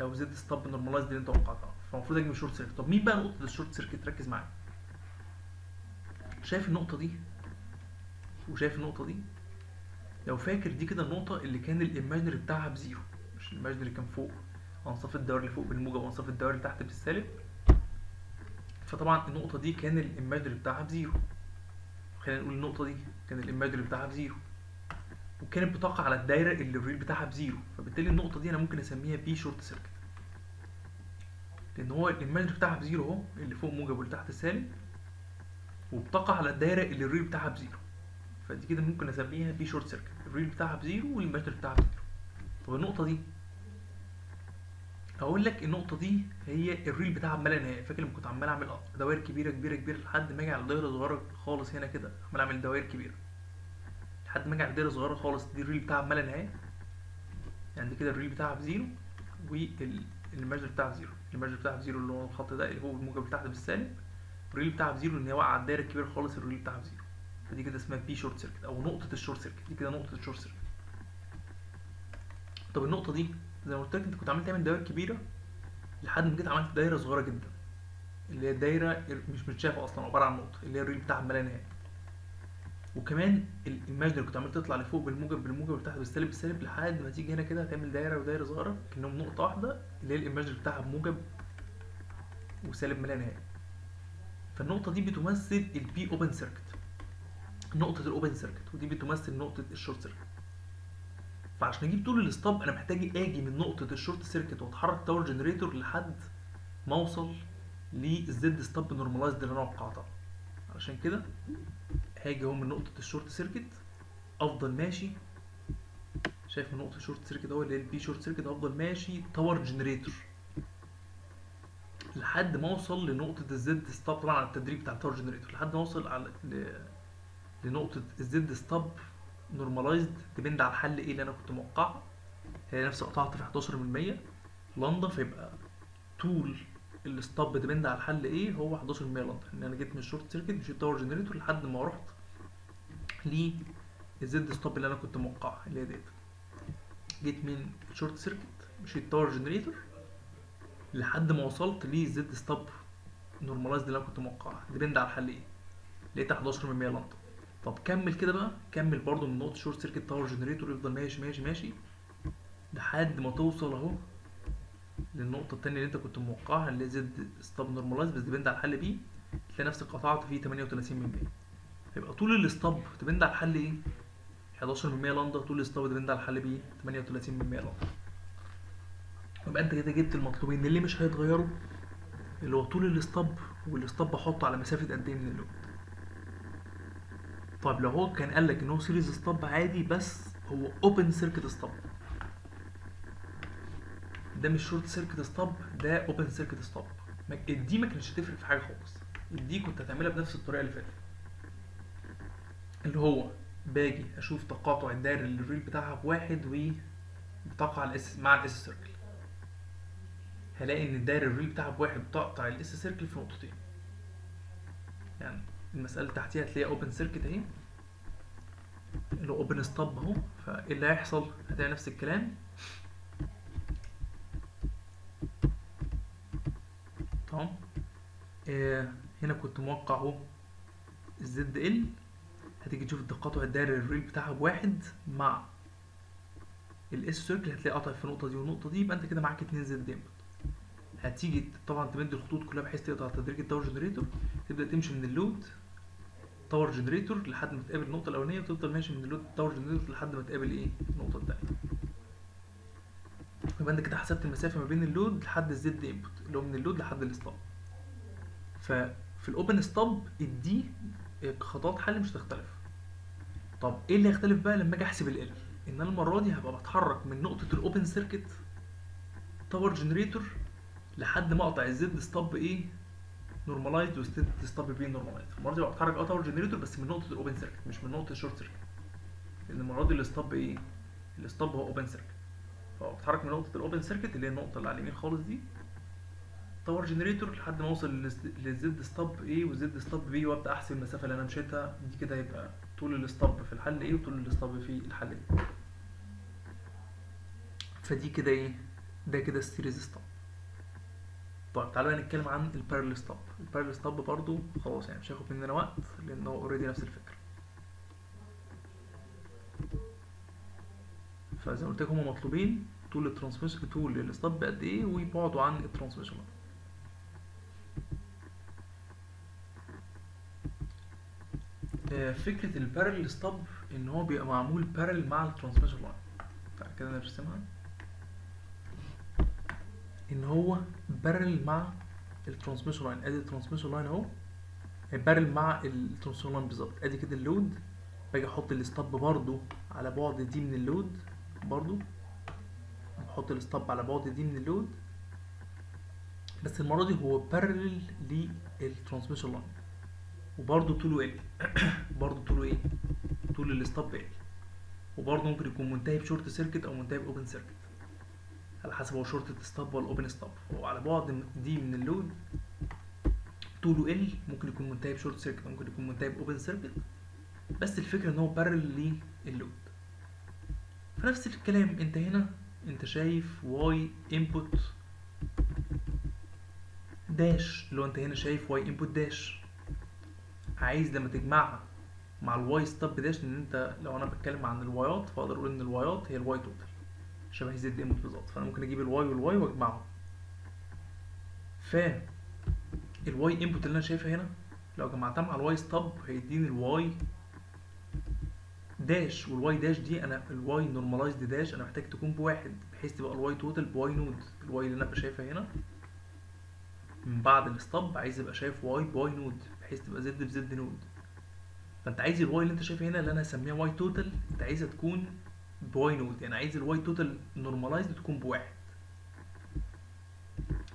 أو Z stub normalized اللي انت وقعتها. فالمفروض أجي من ال short circuit طب مين بقى نقطة ال short circuit ركز معايا. شايف النقطة دي؟ وشايف النقطة دي؟ لو فاكر دي كده النقطة اللي كان ال imaginary بتاعها بزيرو مش ال imaginary كان فوق أنصاف الدوائر اللي فوق بالموجب وانصاف الدوائر اللي تحت بالسالب. فطبعا النقطة دي كان ال imaginary بتاعها بزيرو. خلينا نقول النقطة دي كان ال imaginary بتاعها بزيرو. وكانت بتقع على الدايرة اللي ال real بتاعها بزيرو. فبالتالي النقطة دي أنا ممكن أسميها بي short circuit. لأن هو ال imaginary بتاعها بزيرو أهو اللي فوق موجب واللي تحت سالب وبتقع على الدايرة اللي ال real بتاعها بزيرو. فدي كده ممكن أسميها بي short circuit. ال real بتاعها بزيرو وال imaginary بتاعها بزيرو. طب النقطة دي أقول لك النقطة دي هي ال real بتاعها بلا نهايه فاكر لما كنت عمال أعمل دوائر كبيرة كبيرة كبيرة لحد ما أجي على دايره صغيره خالص هنا كده عمال أعمل دوائر كبيرة. لحد ما أجي على دايره صغيره خالص دي ال real بتاعها بلا نهايه يعني كده ال real بتاعها بزيرو وال imaginary بتاعها بزيرو. ال imaginary بتاعها بزيرو اللي هو الخط ده اللي هو الموجب تحت بالسالب. ال real بتاعها بزيرو إن هي واقعة على الدايره الكبيرة خالص ال real بتاعها بزيرو. فدي كده اسمها بي short circuit أو نقطة ال short circuit دي كده نقطة ال short circuit طب النقطة دي زي ما قلت لك أنت كنت عمال تعمل دوائر كبيرة لحد ما جيت عملت دايرة صغيرة جدا اللي هي الدايره مش متشافه أصلا عبارة عن نقطة اللي هي ال real بتاعها بلا نهايه وكمان ال imaginary كنت عمال تطلع لفوق بالموجب بالموجب لتحت بالسالب بالسالب لحد ما تيجي هنا كده هتعمل دايرة ودايرة صغيرة كأنهم نقطة واحدة اللي هي ال imaginary بتاعها بموجب وسالب بلا نهايه فالنقطة دي بتمثل ال P open circuit نقطة ال open circuit ودي بتمثل نقطة ال short circuit فعشان أجيب طول ال stub أنا محتاج آجي من نقطة ال short circuit وأتحرك toward generator لحد ما أوصل لل Z stub normalized اللي أنا وقعتها. علشان كده هاجي أهو من نقطة ال short circuit أفضل ماشي. شايف من نقطة ال short circuit أهو اللي هي ال P short circuit أفضل ماشي toward generator لحد ما أوصل لنقطة ال Z stub طبعا على التدريج بتاع ال toward generator لحد ما أوصل على. لنقطة الزد ستوب نورماليزد ديبند على الحل إيه اللي أنا كنت موقعها هي نفس قطعت في 11 من 100 لندا فيبقى طول ال stub depend على الحل A؟ هو 11 من 100 لندا ان أنا جيت من ال short circuit مشيت toward generator لحد ما رحت لل Z stub اللي أنا كنت موقعها اللي هي ديت. جيت من ال short circuit مشيت toward generator لحد ما وصلت ل Z stub normalized اللي أنا كنت موقعها depend على الحل A؟ لقيتها 11 من 100 لندا طب كمل كده بقى كمل برضو من نقطة short circuit toward generator يفضل ماشي ماشي ماشي لحد ما توصل أهو للنقطة التانية اللي أنت كنت موقعها اللي Z stub normalize بس depend على الحل B تلاقي نفسك قطعت فيه 38 من 100 يبقى طول ال stub depend على الحل A؟ 11 من 100 لندا طول ال stub depend على الحل B 38 من 100 لندا يبقى أنت كده جبت المطلوبين اللي مش هيتغيروا اللي هو طول ال stub وال stub بحطه على مسافة قد إيه من ال load طيب لو هو كان قال لك إن هو series stub عادي بس هو open circuit stub ده مش short circuit stub ده open circuit stub دي ما كانتش هتفرق في حاجة خالص. دي كنت هتعملها بنفس الطريقة اللي فاتت. اللي هو باجي أشوف تقاطع الدايرة ال real بتاعها بواحد و بتقع ال S مع ال S circle هلاقي إن الدايرة ال real بتاعها بواحد بتقطع ال S circle في نقطتين. يعني المسألة اللي تحتيها هتلاقيها open circuit أهي. اللي هو open stub أهو. فإيه اللي هيحصل؟ هتلاقي نفس الكلام. تمام. آه هنا كنت موقع أهو ال Z ال. هتيجي تشوف التقاطع الدايري ال real بتاعها بواحد مع ال S circle هتلاقي قطع في النقطة دي والنقطة دي يبقى أنت كده معاك اتنين Z input هتيجي طبعا تمد الخطوط كلها بحيث تقطع تدريج ال toward generator تبدأ تمشي من ال load toward generator لحد ما تقابل النقطة الأولانية وتفضل ماشي من ال load toward generator لحد ما تقابل إيه؟ النقطة الثانية يبقى أنت كده حسبت المسافة ما بين ال load لحد ال Z input اللي هو من ال load لحد ال stub ففي ال open stub الدي خطوات حل مش هتختلف. طب إيه اللي هيختلف بقى لما أجي أحسب ال إن أنا المرة دي هبقى بتحرك من نقطة ال open circuit toward generator لحد ما اقطع ال Z stub A؟ normalized و Z stub B normalized المرة دي بتحرك آه toward generator بس من نقطة ال open circuit مش من نقطة ال short circuit لأن المرة دي ال stub إيه؟ ال stub هو open circuit فهو بتحرك من نقطة ال open circuit اللي هي النقطة اللي على اليمين خالص دي. toward generator لحد ما اوصل لل Z stub A وال Z stub B وابدأ أحسب المسافة اللي أنا مشيتها. دي كده يبقى طول ال stub في الحل A وطول ال stub في الحل A فدي كده إيه؟ ده كده ال series stub طيب تعالوا نتكلم عن ال parallel stub ال parallel stub برضو خلاص يعني مش هياخد مننا وقت لأن هو already نفس الفكرة. فزي ما قلت لكم هما مطلوبين. طول ال transmission طول ال stub بقد إيه؟ ويبعدوا عن ال transmission فكرة ال parallel stub إن هو بيبقى معمول parallel مع ال transmission line فكده أنا برسمها إن هو parallel مع ال transmission line. أدي ال transmission line أهو. parallel مع ال transmission line بالظبط. أدي كده ال load. باجي أحط ال stub برضو على بعد d من ال load. برضو. بحط ال stub على بعد d من ال load. بس المرة دي هو parallel لل transmission line. وبرضه طوله ال برضه طوله إيه؟ طول ال stub L وبرضه ممكن يكون منتهي ب short circuit أو منتهي ب open circuit على حسب هو short stub ولا open stub هو على بعد d من ال load طوله L ممكن يكون منتهي ب short circuit ممكن يكون منتهي ب open circuit بس الفكرة إن هو parallel لل load فنفس الكلام أنت هنا أنت شايف Y input dash هو أنت هنا شايف Y input dash عايز لما تجمعها مع ال Y stub dash لأن أنت لو أنا بتكلم عن ال Y ات فأقدر أقول إن ال Y ات هي ال Y total شبه Z input بالظبط. فأنا ممكن أجيب ال Y وال Y وأجمعهم. ف ال Y input اللي أنا شايفها هنا لو جمعتها مع ال Y stub هيديني ال Y dash وال Y dash دي أنا ال Y normalized dash أنا محتاج تكون بواحد بحيث تبقى ال Y total ب Y naught ال Y اللي أنا أبقى شايفها هنا. من بعد ال stub عايز ابقى شايف Y ب Y naught بحيث تبقى Z ب Z naught فأنت عايز ال Y اللي أنت شايفها هنا اللي أنا هسميها Y total أنت عايزها تكون ب Y naught. يعني عايز ال Y total normalized تكون بواحد.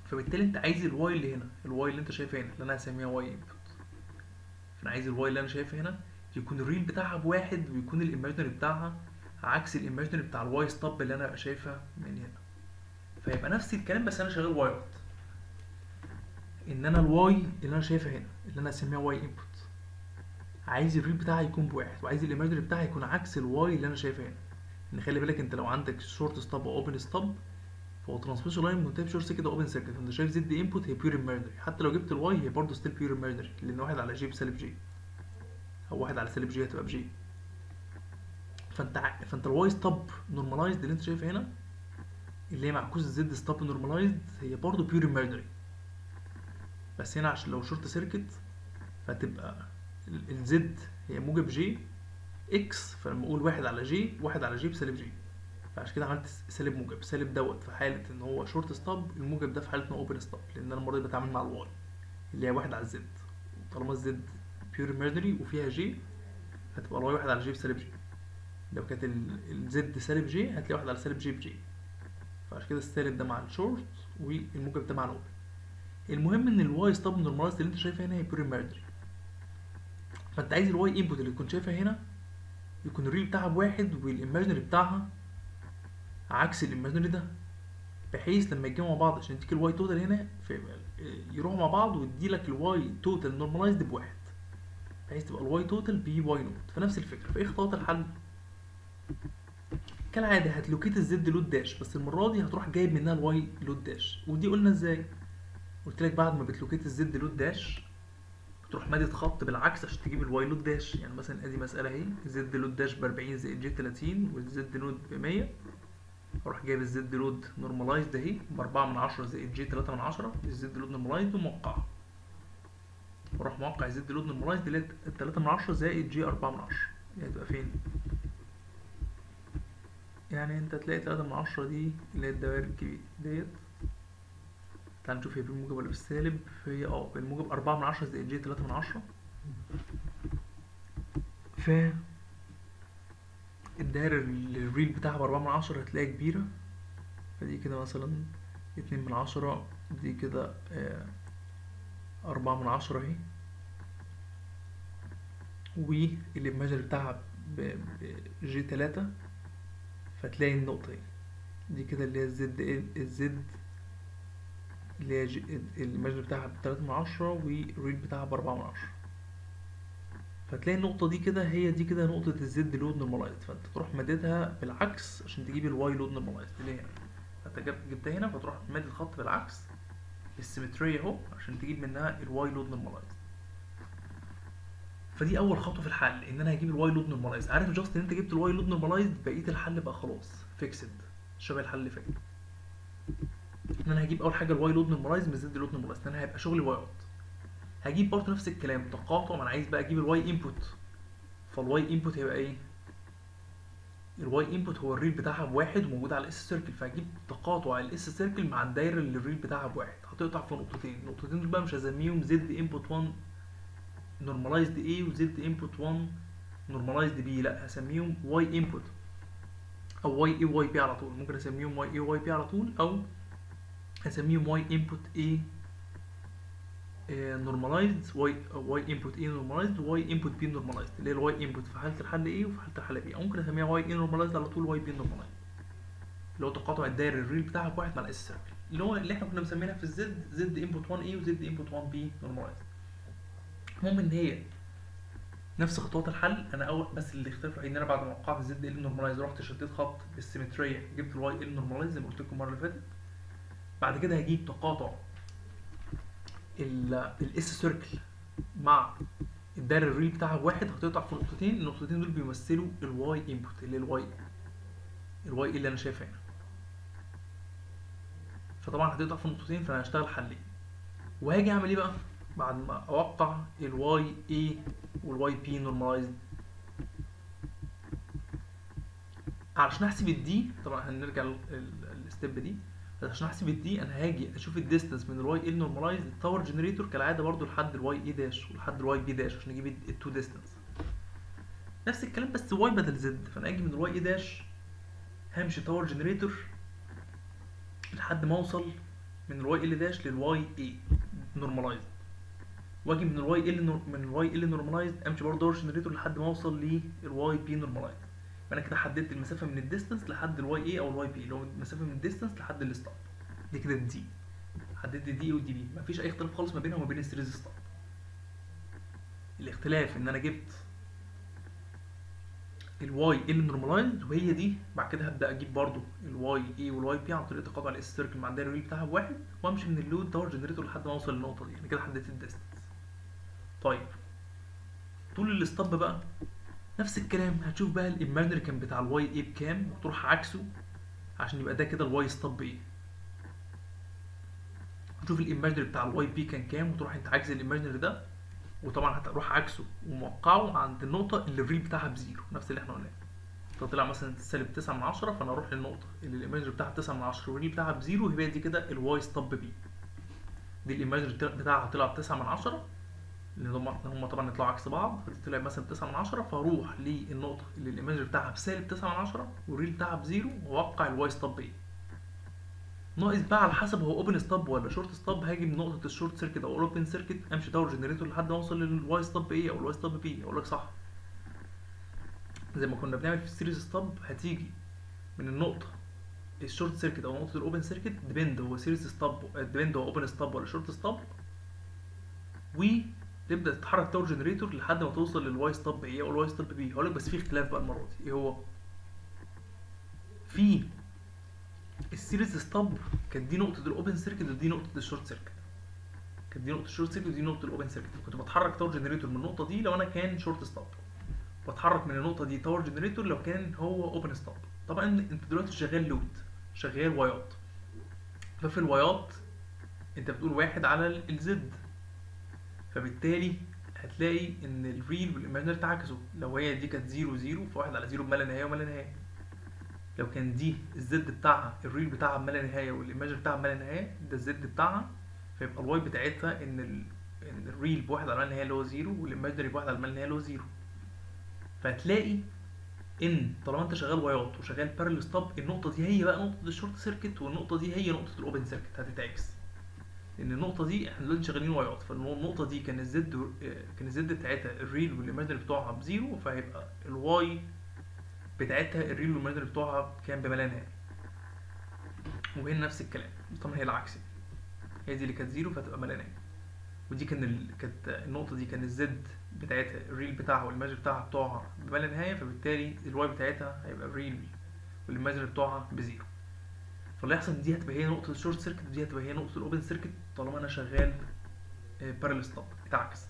فبالتالي انت عايز ال Y اللي هنا ال Y اللي انت شايفها هنا اللي أنا هسميها Y input فانا عايز ال Y اللي أنا شايفها هنا يكون ال real بتاعها بواحد ويكون ال imaginary بتاعها عكس ال imaginary بتاع ال Y stub اللي أنا شايفها من هنا. فيبقى نفس الكلام بس أنا شغال Y ات ان أنا ال Y اللي أنا شايفها هنا اللي أنا هسميها Y input عايز ال real بتاعها يكون بواحد وعايز ال imaginary بتاعها يكون عكس ال Y اللي أنا شايفها هنا. إن خلي بالك أنت لو عندك short stub أو open stub فهو transmission line منتهي بشورت كده open circuit انت شايف Z input هي pure imaginary حتى لو جبت ال Y هي برضه still pure imaginary لأن واحد على j بسالب j أو واحد على سالب j هتبقى ب j فأنت. فأنت ال Y stub normalized اللي أنت شايفها هنا اللي هي معكوس ال Z stub normalized هي برضه pure imaginary بس هنا عشان لو short circuit فتبقى الزد هي موجب جي إكس فلما أقول واحد على j واحد على j بسالب j فعشان كده عملت سالب موجب سالب دوت في حالة إن هو short stub الموجب ده في حالة إن هو open stub لأن أنا المرة دي بتعامل مع ال Y اللي هي واحد على ال Z طالما ال Z pure imaginary وفيها j هتبقى ال Y واحد على j بسالب j لو كانت الزد سالب جي هتلاقي واحد على سالب j ب j فعشان كده السالب ده مع الشورت والموجب ده مع ال open المهم إن ال Y stub normalized اللي أنت شايفها هنا هي pure imaginary فأنت عايز ال Y input اللي تكون شايفها هنا يكون ال real بتاعها بواحد وال imaginary بتاعها عكس ال imaginary ده بحيث لما يتجمعوا مع بعض عشان يديك ال Y total هنا يروحوا مع بعض ويدي لك ال Y total normalized بواحد بحيث تبقى ال Y total ب Y naught. فنفس الفكرة. فإيه خطوات الحل؟ كالعادة هت locate ال Z load dash بس المرة دي هتروح جايب منها ال Y load dash ودي قلنا إزاي؟ قلت لك بعد ما بت locate ال Z load dash بتروح مادة خط بالعكس عشان تجيب ال Y load dash. يعني مثلا أدي مسألة أهي Z load dash ب 40 زائد j 30 وال Z load ب 100 أروح جايب ال Z load normalized أهي ب 4 من 10 زائد j 3 من 10 ال Z load normalized وموقعها وأروح موقع ال Z load normalized اللي هي 3 من 10 زائد j 4 من 10 يعني تبقى فين؟ يعني أنت تلاقي 3 من 10 دي اللي هي الدوائر الكبيرة ديت. تعال نشوف هي بالموجب ولا بالسالب هي آه بالموجب أربعة من عشرة زائد j تلاتة من عشرة. ف الدايرة اللي الريل بتاعها بأربعة من عشرة هتلاقيها كبيرة. فدي كده مثلا اتنين من عشرة دي كده آه أربعة من عشرة اهي. والإيماجر بتاعها بجي تلاتة فتلاقي النقطة اهي دي كده اللي هي الزد الزد المجر بتاعها بتلاتة من عشرة والريت بتاعها بأربعة من عشرة. فتلاقي النقطة دي كده هي دي كده نقطة ال Z load normalized. فأنت تروح مددها بالعكس عشان تجيب ال Y load normalized. اللي هنا فانت جبتها هنا فتروح مادد الخط بالعكس بالسيمترية أهو عشان تجيب منها ال Y load normalized. فدي أول خطوة في الحل إن أنا هجيب ال Y load normalized. عارف just إن أنت جبت ال Y load normalized؟ بقية الحل بقى خلاص fixed شبه الحل اللي فات. إن أنا هجيب أول حاجة ال Y load normalized من Z load normalized أنا هيبقى شغلي Y out هجيب برضه نفس الكلام تقاطع أنا عايز بقى أجيب ال Y input فال Y input هيبقى إيه؟ ال Y input هو ال real بتاعها بواحد وموجود على ال S circle فهجيب تقاطع ال S circle مع الدايرة اللي ال real بتاعها بواحد. هتقطع في نقطتين. النقطتين دول بقى مش هسميهم Z input 1 normalized A و Z input 1 normalized B لا هسميهم Y input أو Y A Y B على طول. ممكن أسميهم Y A Y B على طول أو هسميهم Y input A normalized Y Y input A normalized Y input B normalized اللي هي ال Y input في حالة الحل A وفي حالة الحل B أو ممكن أسميها Y A normalized على طول Y B normalized اللي هو تقاطع الدايرة ال real بتاعها بواحد مع ال S circle اللي هو اللي إحنا كنا مسمينها في ال Z Z input 1 A و Z input 1 B normalized المهم إن هي نفس خطوات الحل. أنا أول بس اللي اختلف إن أنا بعد ما وقعت ال Z L normalized رحت شديت خط بالسيمتريه جبت ال Y L normalized زي ما قلت لكم المرة اللي فاتت. بعد كده هجيب تقاطع ال S circle مع الدايرة ال real بتاعها بواحد هتقطع في نقطتين النقطتين دول بيمثلوا ال Y input اللي هي ال Y ال Y اللي أنا شايفها هنا. فطبعا هتقطع في نقطتين فأنا هشتغل حلين. وهاجي أعمل إيه بقى؟ بعد ما أوقع ال Y A وال Y B normalized علشان أحسب ال d طبعا هنرجع لل step دي. عشان أحسب ال d أنا هاجي أشوف ال distance من ال Y L normalized ال toward generator كالعادة برضو لحد ال Y A dash ولحد ال Y B dash عشان أجيب ال two distance نفس الكلام بس Y بدل Z فأنا أجي من ال Y A dash همشي toward generator لحد ما أوصل من ال Y L dash لل Y A normalized وأجي من ال Y L من ال Y L normalized أمشي برضه toward generator لحد ما أوصل لل Y B normalized فانا كده حددت المسافة من ال distance لحد ال Y A أو ال Y B اللي هو المسافة من ال distance لحد ال stub دي كده ال d حددت d و d B مفيش أي اختلاف خالص ما بينها وما بين ال series stub الاختلاف إن أنا جبت ال Y L normalized وهي دي بعد كده هبدأ أجيب برضو ال Y A وال Y B عن طريق تقاطع ال S circle مع الدايره بتاعها بواحد وأمشي من ال load toward generator لحد ما أوصل للنقطة دي. يعني كده حددت ال distance طيب. طول ال stub بقى نفس الكلام. هتشوف بقى ال imaginary كان بتاع ال Y A بكام؟ وتروح عكسه عشان يبقى ده كده ال Y stub A تشوف ال imaginary بتاع ال Y B كان كام؟ وتروح أنت عاكس ال imaginary ده. وطبعا هتروح عكسه وموقعه عند النقطة اللي ال real بتاعها ب zero نفس اللي إحنا قلناه. فطلع مثلا سالب 9 من 10 فأنا أروح للنقطة اللي ال imaginary بتاعها 9 من 10 وال real بتاعها ب zero يبقى دي كده ال Y stub B دي ال imaginary بتاعها طلع ب 9 من 10 لأن هم طبعا يطلعوا عكس بعض. طلع مثلا 9 من 10 فأروح للنقطة اللي ال imaginary بتاعها بسالب 9 من 10 وال real بتاعها ب zero وأوقع ال Y stub A ناقص بقى على حسب هو open stub ولا short stub هاجي من نقطه ال short circuit أو ال open circuit أمشي toward generator لحد ما أوصل لل Y stub A أو ال Y stub B أقول لك صح. زي ما كنا بنعمل في ال series stub هتيجي من النقطة ال short circuit أو نقطة ال open circuit depend هو series stub depend هو open stub ولا short stub وتبدا تتحرك toward generator لحد ما توصل لل Y stub A أو ال Y stub B هقول لك بس في اختلاف بقى المرة دي. إيه هو في ال series stub كانت دي نقطة ال open circuit ودي نقطة ال short circuit كانت دي نقطة ال short circuit ودي نقطة ال open circuit كنت بتحرك toward generator من النقطة دي لو أنا كان short stub بتحرك من النقطة دي toward generator لو كان هو open stub طبعا أنت دلوقتي شغال load شغال Y ات ففي ال Y ات أنت بتقول واحد على ال Z فبالتالي هتلاقي إن ال real وال imaginary اتعكسوا لو هي دي كانت zero zero فواحد على zero بما لا نهاية وما لا نهاية. لو كان دي ال Z بتاعها ال real بتاعها بما لا نهاية وال imaginary بتاعها بما لا نهاية ده ال Z بتاعها. فيبقى ال Y بتاعتها إن ال... إن ال real بواحد على ما لا نهاية اللي هو zero وال imaginary بواحد على ما لا نهاية اللي هو zero فهتلاقي إن طالما أنت شغال Y ات وشغال parallel stub النقطة دي هي بقى نقطة ال short circuit والنقطة دي هي نقطة ال open circuit هتتعكس. لأن النقطة دي إحنا دلوقتي شغالين Y ات فالنقطه دي كان الزد كان الزد بتاعتها الريل والايماجنري بتوعها بزيرو فهيبقى الواي بتاعتها الريل والايماجنري بتوعها كان بما لا نهايه وهنا نفس الكلام. طبعا هي العكس. هي دي اللي كانت zero فهتبقى ما لا نهايه ودي كان ال... كانت النقطة دي كان ال Z بتاعتها ال real بتاعها وال imaginary بتاعها بتوعها بما لا نهايه فبالتالي الواي بتاعتها هيبقى الريل والايماجنري بتوعها بزيرو. فاللي هيحصل دي هتبقى هي نقطة ال short circuit ودي هتبقى هي نقطة ال open circuit طالما أنا شغال parallel stub اتعكس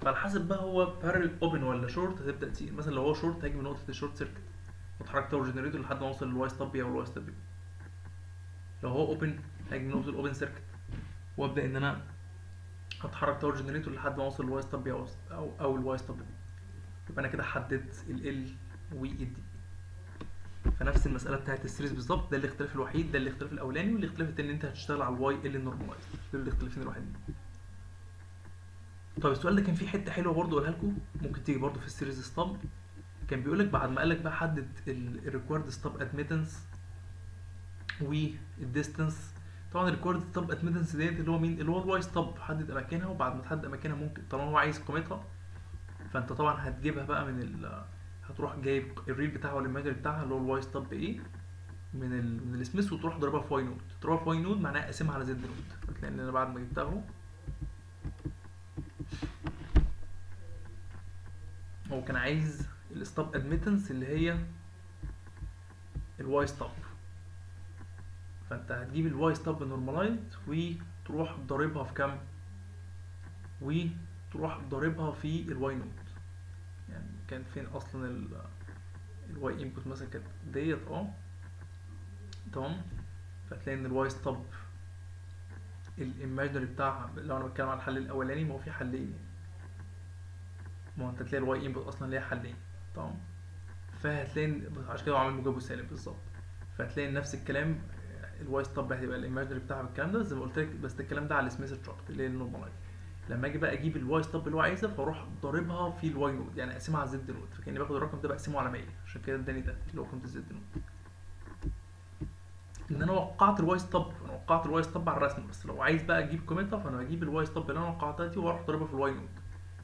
فعلى حسب بقى هو parallel open ولا شورت هتبدأ تسير مثلا لو هو شورت هاجي من نقطة ال short circuit واتحرك toward generator لحد ما أوصل لل Y stub B أو ال Y stub B لو هو open هاجي من نقطة ال open circuit وأبدأ إن أنا هتحرك toward generator لحد ما أوصل لل Y stub B أو أو, ال Y stub B يبقى أنا كده حددت ال L وال D فنفس المسألة بتاعت ال series بالظبط ده الاختلاف الوحيد ده الاختلاف الأولاني والاختلاف التاني إن أنت هتشتغل على ال Y ال normalized دول الاختلافين الوحيدين. طب السؤال ده كان فيه حتة حلوة برضه اقولها لكم ممكن تيجي برضه في ال series stub كان بيقول لك بعد ما قال لك بقى حدد ال required stub admittance وال distance طبعا ال required stub admittance ديت اللي هو مين؟ اللي هو ال Y stub حدد أماكنها وبعد ما تحدد أماكنها ممكن طالما هو عايز قيمتها فأنت طبعا هتجيبها بقى من ال هتروح جايب ال real بتاعها وال imaginary بتاعها اللي هو ال Y stub A من ال من السميث وتروح ضربها في Y naught تضربها في Y naught معناها اقسمها على Z naught فتلاقي إن أنا بعد ما جبتها أهو. هو كان عايز ال stub admittance اللي هي ال Y stub فأنت هتجيب ال Y stub normalized وتروح ضاربها في كام؟ وتروح ضاربها في ال Y naught كان فين أصلا ال Y input مثلا كانت ديت آه تمام؟ فتلاقي إن ال Y stub ال imaginary بتاعها. لو أنا بتكلم على الحل الأولاني ما هو في حلين ما هو أنت تلاقي ال Y input أصلا ليها حلين تمام؟ فهتلاقي عشان كده هو عامل موجب وسالب بالظبط. فهتلاقي نفس الكلام ال Y stub هتبقى ال imaginary بتاعها بالكلام ده زي ما قلت لك بس الكلام ده على ال Smith chart اللي هي ال normalized لما أجي بقى أجيب ال Y stub اللي هو عايزها فاروح ضاربها في ال Y naught يعني اقسمها على Z naught فكأني باخد الرقم ده بقسمه على 100 عشان كده اداني ده اللي هو قيمة ال Z naught ان أنا وقعت ال Y stub أنا وقعت ال Y stub على الرسم بس لو عايز بقى أجيب قيمتها فأنا هجيب ال Y stub اللي أنا وقعتها دي وأروح ضاربها في ال Y naught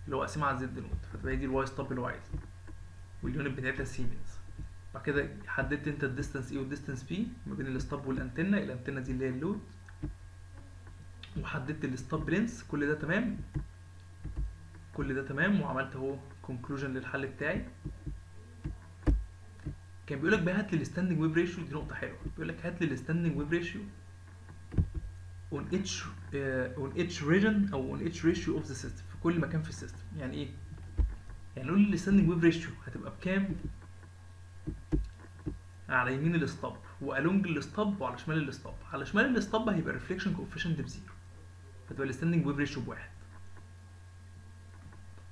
اللي هو أقسمها على Z naught فتبقى دي ال Y stub اللي هو عايزها وال unit بتاعتها سيمنز بعد كده حددت أنت الديستانس إيه والديستانس بي ما بين الستوب والانتنه الانتنه دي اللي هي ال load. وحددت ال stub length كل ده تمام؟ كل ده تمام وعملت اهو conclusion للحل بتاعي. كان بيقول لك بقى هات لي ال standing wave ratio دي نقطة حلوة. بيقول لك هات لي ال standing wave ratio on each on each region أو on each region of the system في كل مكان في ال system. يعني إيه؟ يعني قول لي ال standing wave ratio هتبقى بكام؟ على يمين الستوب والونج الستوب وعلى شمال الستوب على شمال الستوب هيبقى الريفليكشن كوفيشنت بزيرو فتبقى ال standing wave ratio بواحد.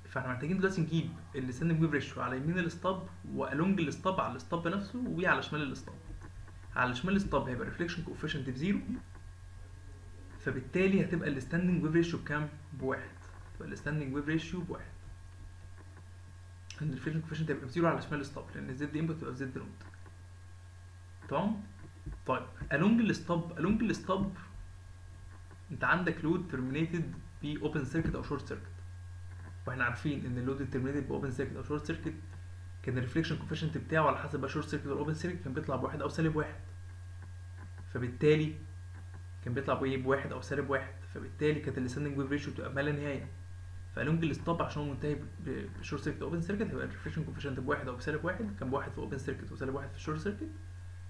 فاحنا محتاجين دلوقتي نجيب ال standing wave ratio على يمين الستوب والونج الستوب على الستوب نفسه وعلى شمال الستوب على شمال ال stub هيبقى ال reflection coefficient ب zero فبالتالي هتبقى ال standing wave ratio بكام؟ بواحد. تبقى ال standing wave ratio بواحد. ال reflection coefficient هيبقى ب zero على شمال ال stub لأن ال Z input تبقى في Z naught تمام؟ طيب along ال stub along ال stub انت عندك load terminated ب open circuit أو short circuit وإحنا عارفين إن ال load terminated ب open circuit أو short circuit كان ال reflection coefficient بتاعه على حسب بقى short circuit ولا open circuit كان بيطلع بواحد أو سالب واحد. فبالتالي كان بيطلع بإيه؟ بواحد أو سالب واحد. فبالتالي كانت ال standing wave ratio بتبقى ما لا نهاية. ف along ال stub عشان هو منتهي ب short circuit open circuit هيبقى ال reflection coefficient بواحد أو بسالب واحد كان بواحد في open circuit وسالب واحد في ال short circuit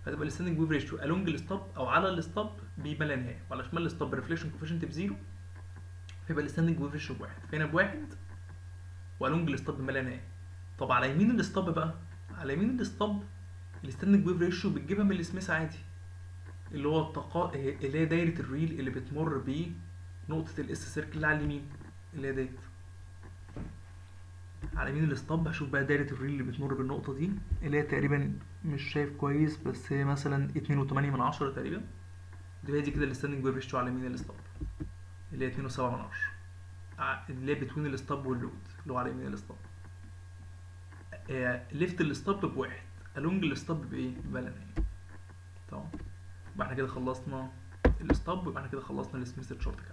فتبقى ال standing wave ratio along ال stub أو على ال stub بما لا نهاية. وعلى شمال الستوب الريفليكشن كوفيشنت بزيرو فيبقى الستاندنج ويف ريشيو بواحد. فهنا بواحد؟ و along ال stub بما لا نهاية. طب على يمين ال stub بقى؟ على يمين ال stub ال standing wave ratio بتجيبها من السميث عادي. اللي هو التقا اللي هي دايرة ال real اللي بتمر بنقطة ال S circle اللي على اليمين. اللي هي ديت على يمين ال stub هشوف بقى دايرة ال real اللي بتمر بالنقطة دي اللي هي تقريبا مش شايف كويس بس هي مثلا اتنين وتمانية من عشرة تقريبا. دي هي دي كده ال standing wave ratio على يمين ال stub اللي هي اتنين وسبعة من عشرة. اللي هي between ال stub وال load اللي هو على يمين ال stub left ال stub بواحد along ال stub بإيه؟ بلا نهاية تمام؟ يبقى إحنا كده خلصنا ال stub يبقى إحنا كده خلصنا السميث كات